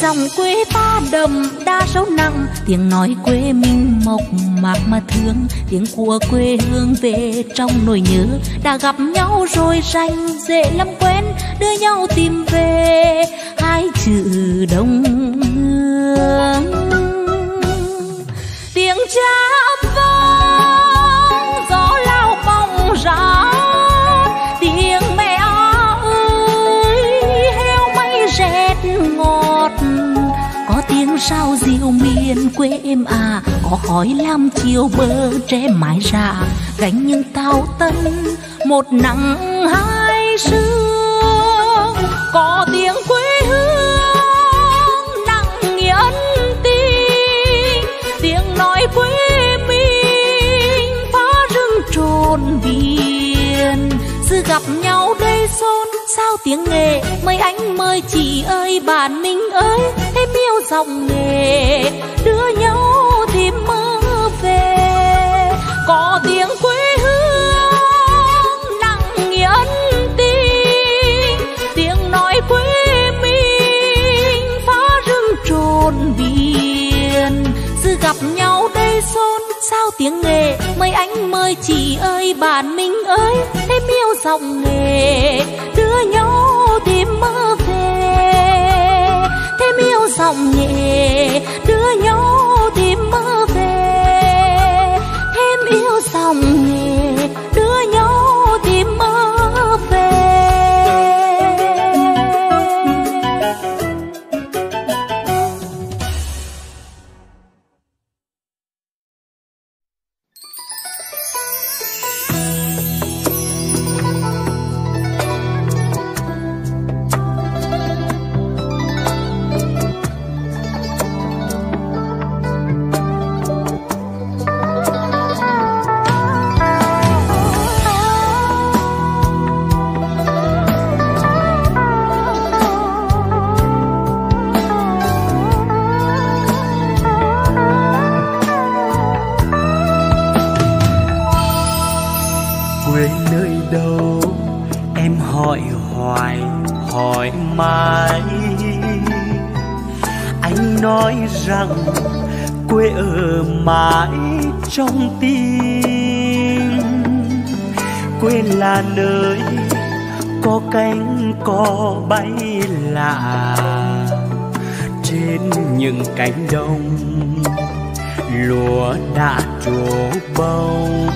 Dòng quê ta đầm, đa sâu nặng. Tiếng nói quê mình mộc mạc mà thương. Tiếng của quê hương về trong nỗi nhớ. Đã gặp nhau rồi rành dễ lắm quen, đưa nhau tìm về hai chữ đông hương. Tiếng cha sao diệu miền quê em à? Có khói lam chiều bờ tre mái già, gánh những tao tân một nắng hai sương có tiếng quê hương nặng nghĩa ân tình tiếng nói quê mình phá rừng trồn biển. Sự gặp nhau đây xôn sao tiếng nghề? Mời anh mời chị ơi, bạn mình ơi, em yêu giọng nghề. Đưa nhau tìm mơ về. Có tiếng tiếng nghề mời anh mời chị ơi, bạn mình ơi thêm yêu giọng nghề. Đưa nhau tìm mơ về, thêm yêu giọng nghề. Đưa nhau tìm mơ về, thêm yêu giọng quê nơi có cánh có bay lạ. Trên những cánh đồng, lúa đã trổ bông.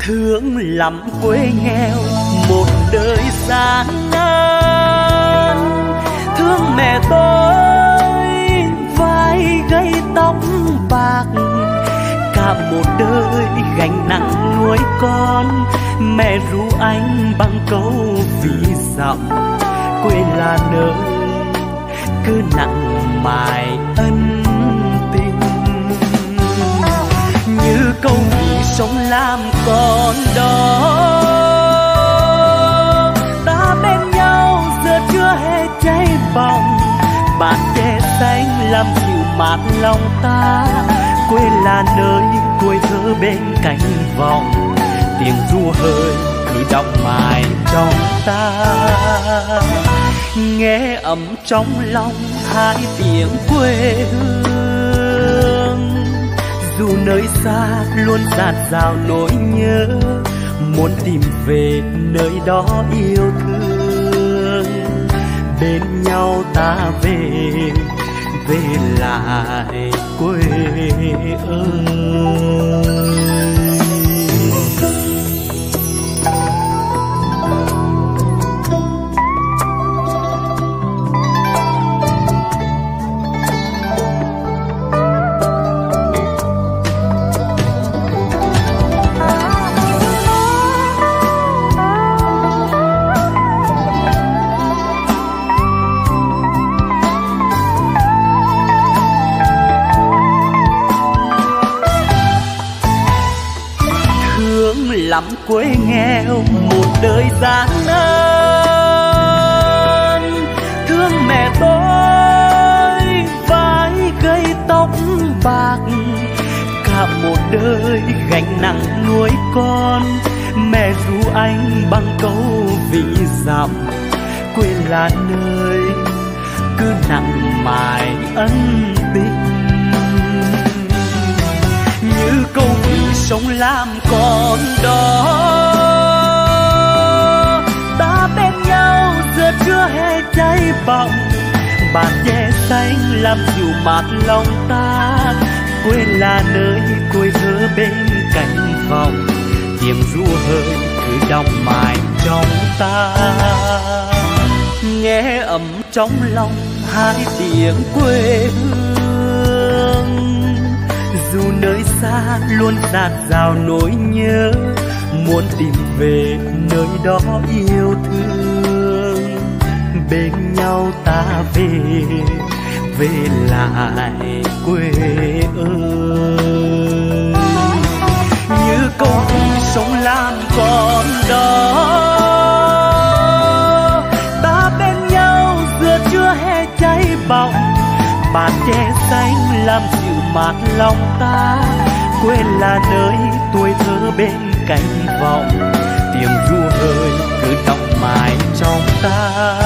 Thương lắm quê nghèo, một đời gian nan. Thương mẹ tôi, vai gây tóc bạc một đời gánh nặng nuôi con. Mẹ ru anh bằng câu ví dặm quê là nơi cứ nặng mài ân tình. Như câu vì sống làm con đó, ta bên nhau giờ chưa hề cháy bỏng. Bàn che xanh làm dịu mát lòng ta quê là nơi tuổi thơ bên cánh vòng tiếng ru hơi cứ đọng mãi trong ta. Nghe ấm trong lòng hai tiếng quê hương. Dù nơi xa luôn dạt dào nỗi nhớ, muốn tìm về nơi đó yêu thương. Bên nhau ta về về lại quê ơi quê nghèo, một đời gian nan thương mẹ tôi vai gây tóc bạc. Cả một đời gánh nặng nuôi con. Mẹ ru anh bằng câu vị dặm, quê là nơi cứ nặng mài ân tình. Trong làm con đó. Ta bên nhau giờ chưa hề cháy bỏng. Bàn che xanh làm dịu mát lòng ta. Quê là nơi cuối thơ bên cạnh phòng. Tiếng ru hơi cứ đọng mãi trong ta. Nghe ấm trong lòng hai tiếng quê hương dù nơi xa luôn dạt dào nỗi nhớ, muốn tìm về nơi đó yêu thương. Bên nhau ta về về lại quê ơi như con sông lam con đó, ta bên nhau giữa chưa hè cháy bỏng. Bàn tre xanh làm mát lòng ta quê là nơi tuổi thơ bên cánh vọng. Tiếng ru hơi cứ đọng mãi trong ta.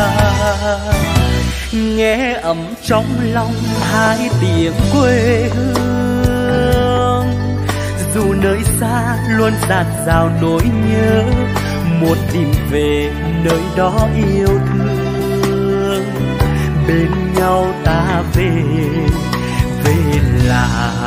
Nghe ấm trong lòng hai tiếng quê hương. Dù nơi xa luôn dạt dào nỗi nhớ muốn tìm về nơi đó yêu thương. Bên nhau ta về về lại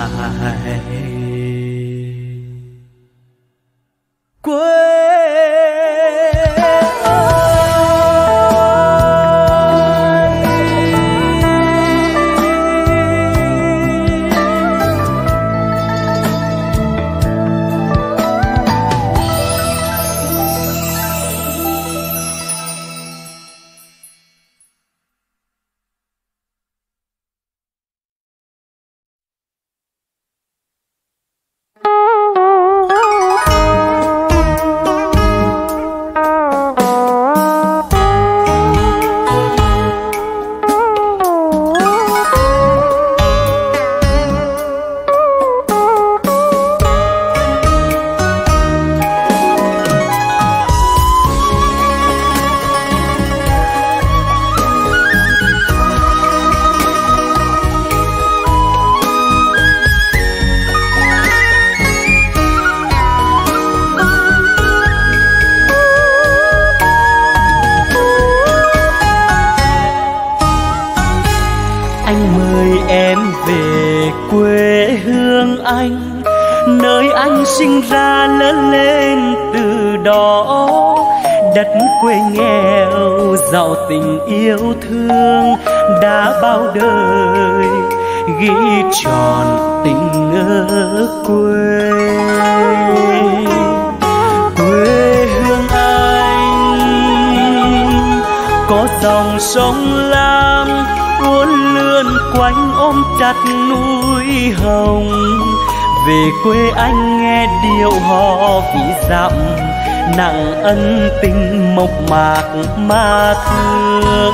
mà thương.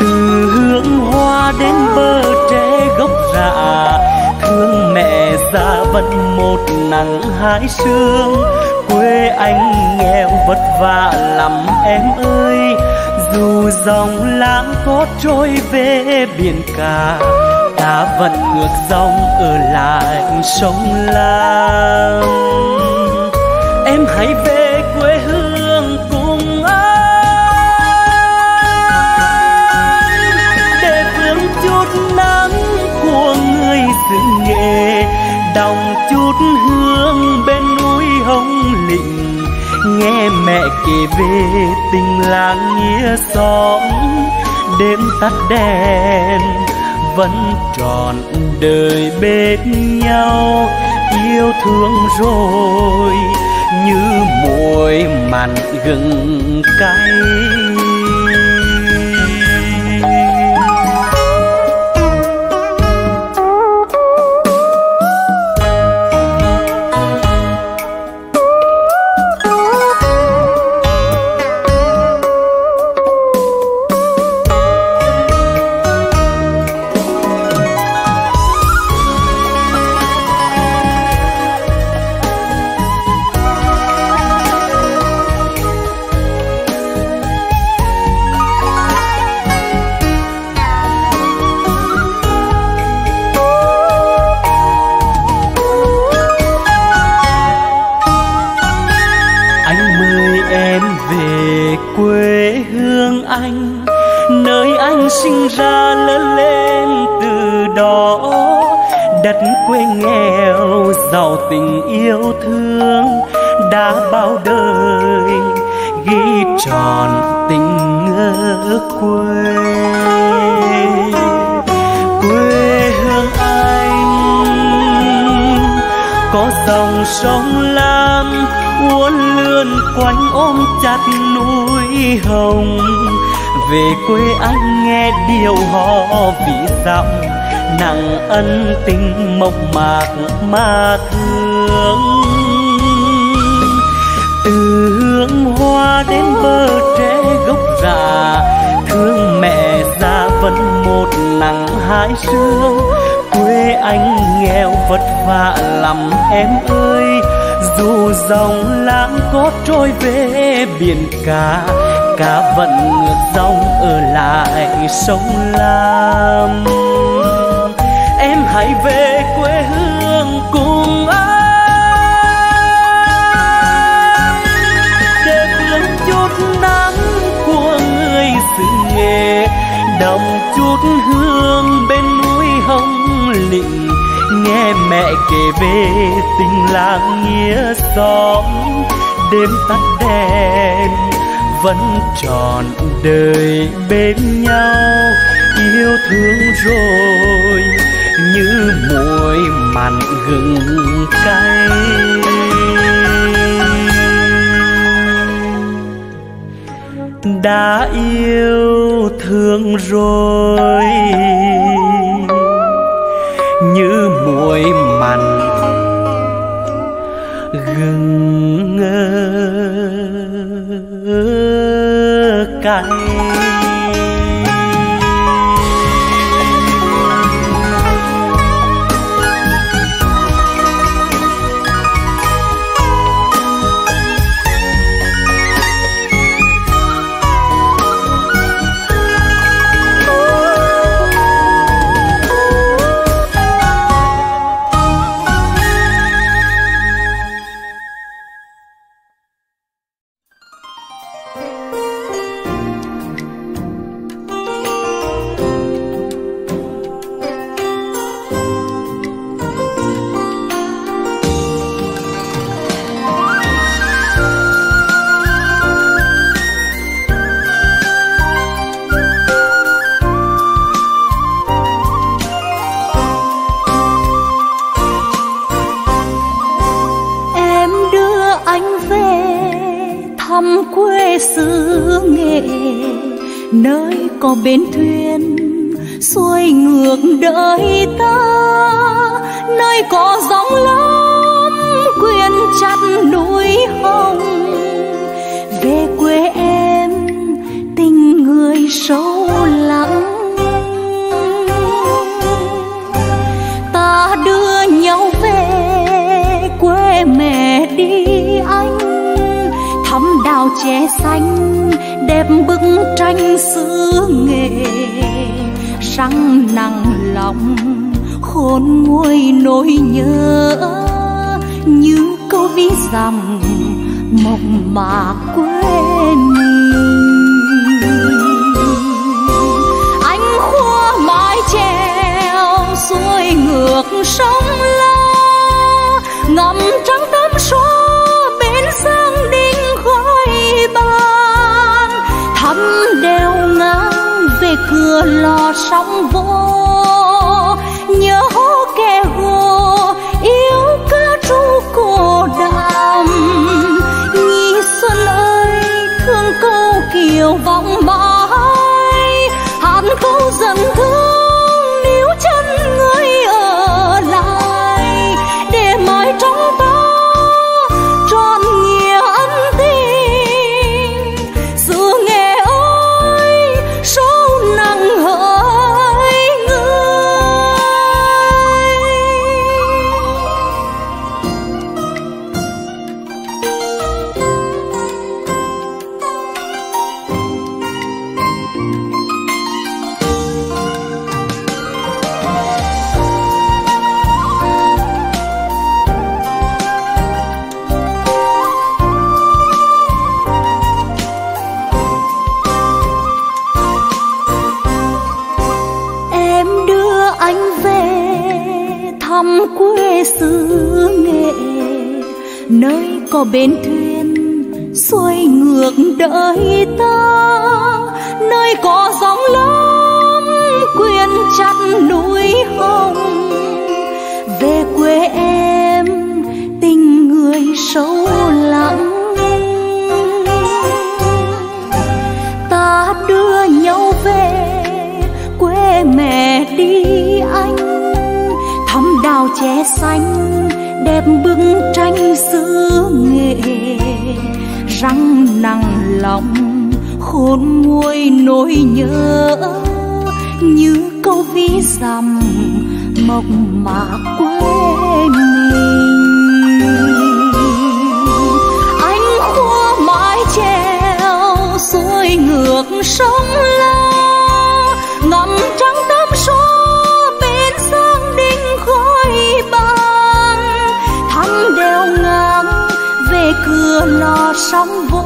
Từ hương hoa đến bờ tre gốc rạ, thương mẹ già vẫn một nắng hai sương. Quê anh nghèo vất vả lắm em ơi, dù dòng lãng có trôi về biển cả, ta vẫn ngược dòng ở lại sông lam. Em hãy về quê hương kể về tình làng nghĩa xóm. Đêm tắt đèn, vẫn tròn đời bên nhau. Yêu thương rồi, như muối mặn gừng cay. Sinh ra lớn lên từ đó, đất quê nghèo, giàu tình yêu thương đã bao đời, ghi tròn tình ngỡ quê. Quê hương anh, có dòng sông lam, uốn lượn quanh ôm chặt núi hồng về quê anh nghe điều họ vì dặm nặng ân tình mộc mạc mà thương. Từ hương hoa đến bờ tre gốc già thương mẹ già vẫn một nắng hai sương quê anh nghèo vất vả lắm em ơi, dù dòng lãng có trôi về biển cả cả vẫn ngược dòng ở lại sông lam. Em hãy về quê hương cùng anh. Để hương chút nắng của người xứ nghề đồng chút hương bên núi hồng lịnh nghe mẹ kể về tình làng nghĩa xóm, đêm tắt đèn vẫn tròn đời bên nhau. Yêu thương rồi như muối mặn gừng cay. Đã yêu thương rồi như muối mặn gừng ngơ. Đào xanh, đẹp bức tranh xứ nghề. Răng nặng lòng, khôn nguôi nỗi nhớ. Như câu ví rằng mộng mà quên anh khua mái treo, xuôi ngược sông la. Ngậm trắng lo sóng vô có bến thuyền, xuôi ngược đời ta. Nơi có sóng lớn quyện chặt núi hồng. Về quê em, tình người sâu lắng ta đưa nhau về, quê mẹ đi anh. Thăm đào trẻ xanh, đẹp bức tranh xưa răng nặng lòng, khôn nguôi nỗi nhớ. Như câu ví dặm, mộc mạc quê mình. Anh khua mái treo, xuôi ngược sông la, ngắm trăng lò sóng vô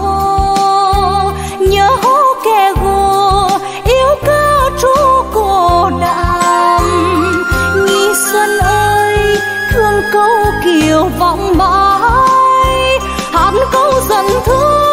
nhớ hô kẻ gồ, yêu ca trú cổ đàm nhi xuân ơi, thương câu kiều vọng mãi. Hát câu dần thương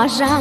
qua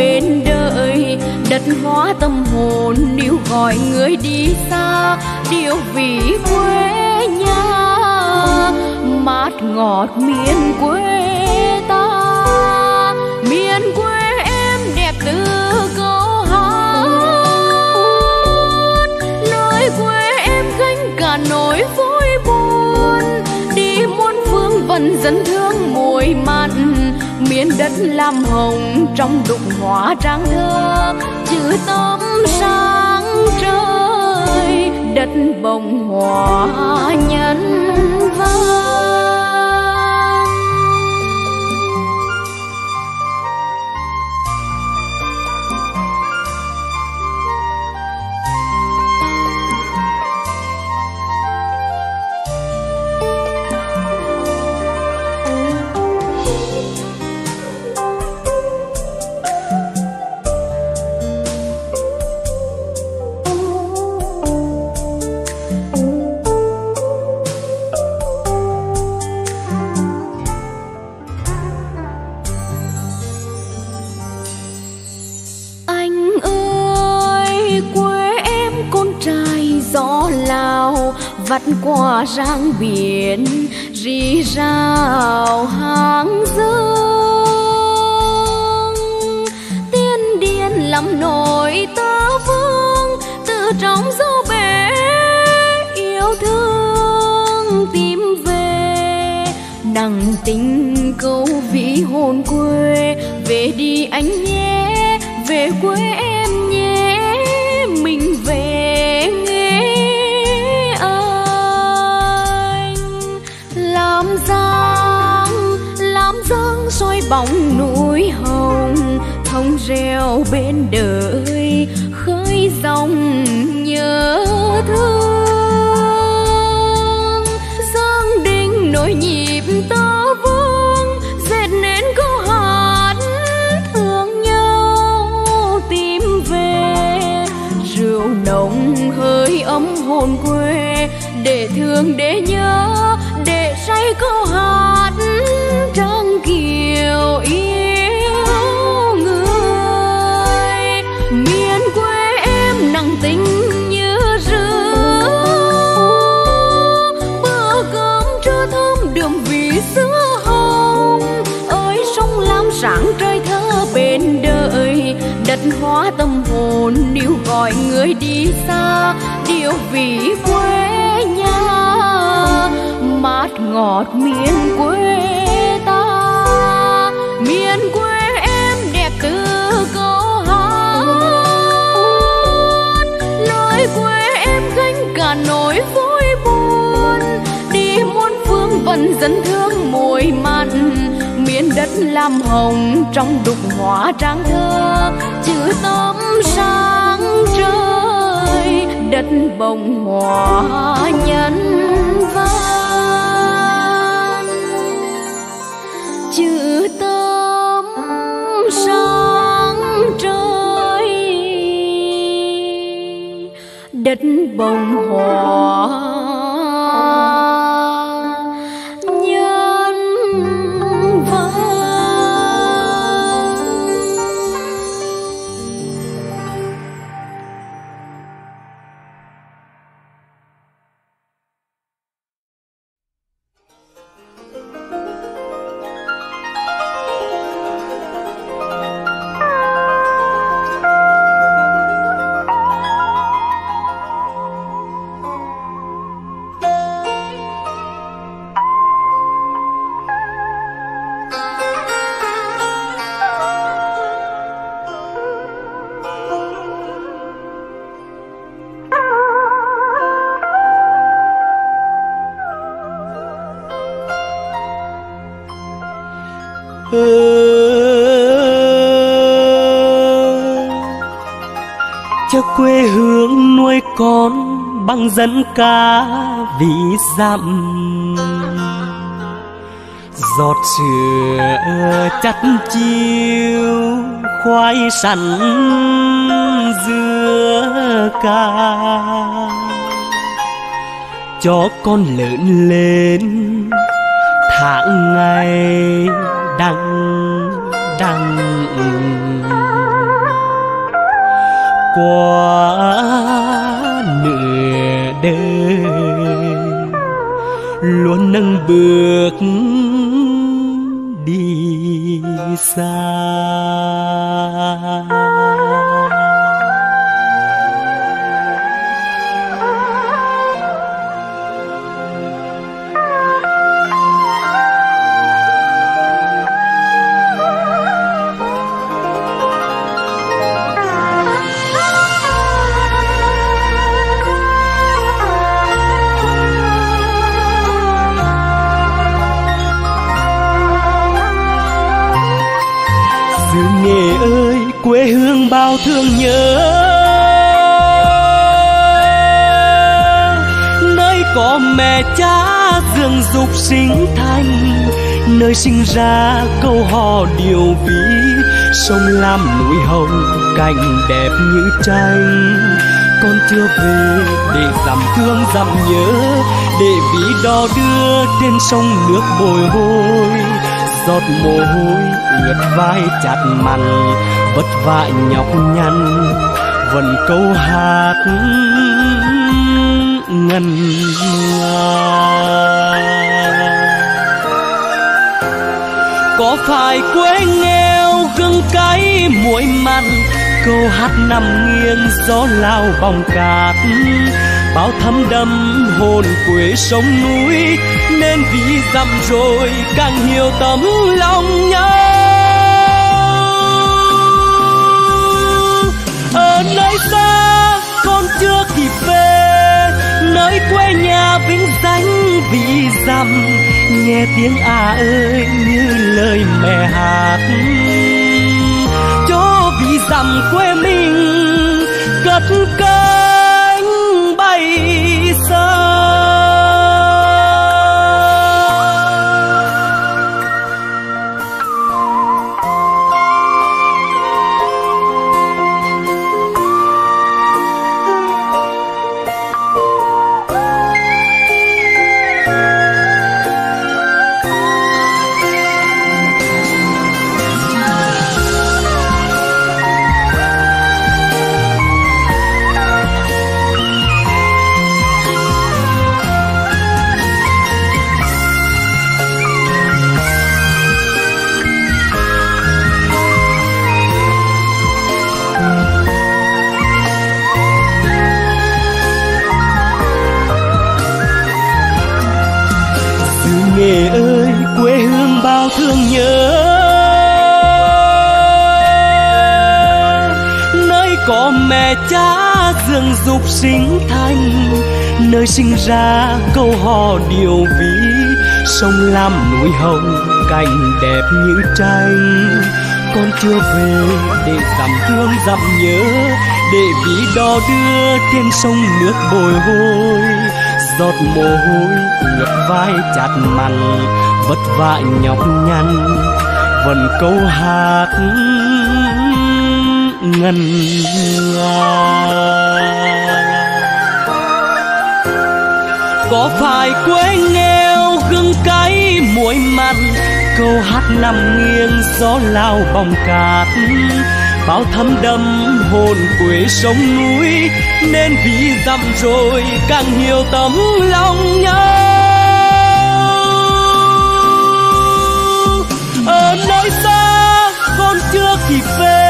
bên đời. Đất hóa tâm hồn, níu gọi người đi xa. Điều vì quê nhà, mát ngọt miền quê ta. Miền quê em đẹp từ câu hát. Nơi quê em gánh cả nỗi vui buồn. Đi muôn phương vẫn dẫn thương mùi mặn miền đất lam hồng trong đụng hóa trang thơ, chữ tóm sáng trời, đất bồng hòa nhân vơi trong đục hóa trang thơ, chữ tóm sáng trời, đất bồng hòa nhân văn. Chữ tóm sáng trời, đất bồng hòa sóng dẫn ca vì dặm. Giọt sữa chắt chiêu, khoai sắn dưa ca. Cho con lớn lên, tháng ngày đăng đăng qua đời. Luôn nâng bước đi xa. Thương nhớ. Nơi có mẹ cha dương dục sinh thành, nơi sinh ra câu hò điều ví sông lam núi hồng, cảnh đẹp như tranh. Con chưa về để dằm thương dằm nhớ, để ví đò đưa trên sông nước bồi hồi. Giọt mồ hôi ướt vai chặt mặn vất vả nhọc nhằn, vẫn câu hát ngân nga. Có phải quê nghèo gương cái muối mặn, câu hát nằm nghiêng gió lao vòng cát. Bao thấm đâm hồn quê sông núi, nên vì dặm rồi càng hiểu tấm lòng nhau. Ở nơi xa, con chưa kịp về. Nơi quê nhà vĩnh danh vì dằm. Nghe tiếng à ơi, như lời mẹ hát. Cho vì dằm quê mình, cất cao dục sinh thành nơi sinh ra câu hò điều ví sông lam núi hồng, cảnh đẹp như tranh. Con chưa về để dặm thương dặm nhớ, để ví đò đưa trên sông nước bồi hồi. Giọt mồ hôi ngược vai chặt mặn, vất vả nhọc nhằn. Vẫn câu hát ngân nga có phải quê nghèo gương cái muối mặn, câu hát nằm nghiêng gió lao bong cát. Bao thấm đâm hồn quê sông núi, nên vì dặm rồi càng nhiều tấm lòng nhau. Ở nơi xa con chưa kịp về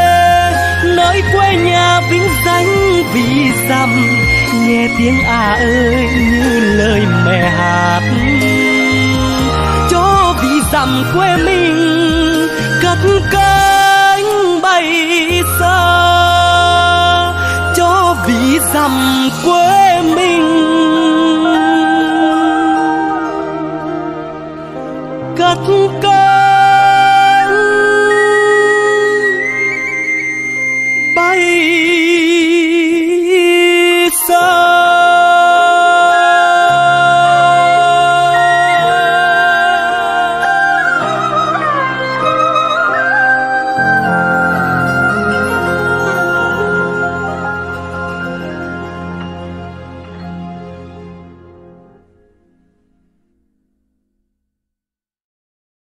nơi quê nhà vĩnh danh vì dằm. Nghe tiếng à ơi như lời mẹ hát. Cho vì dằm quê mình, cất cánh bay xa. Cho vì dằm quê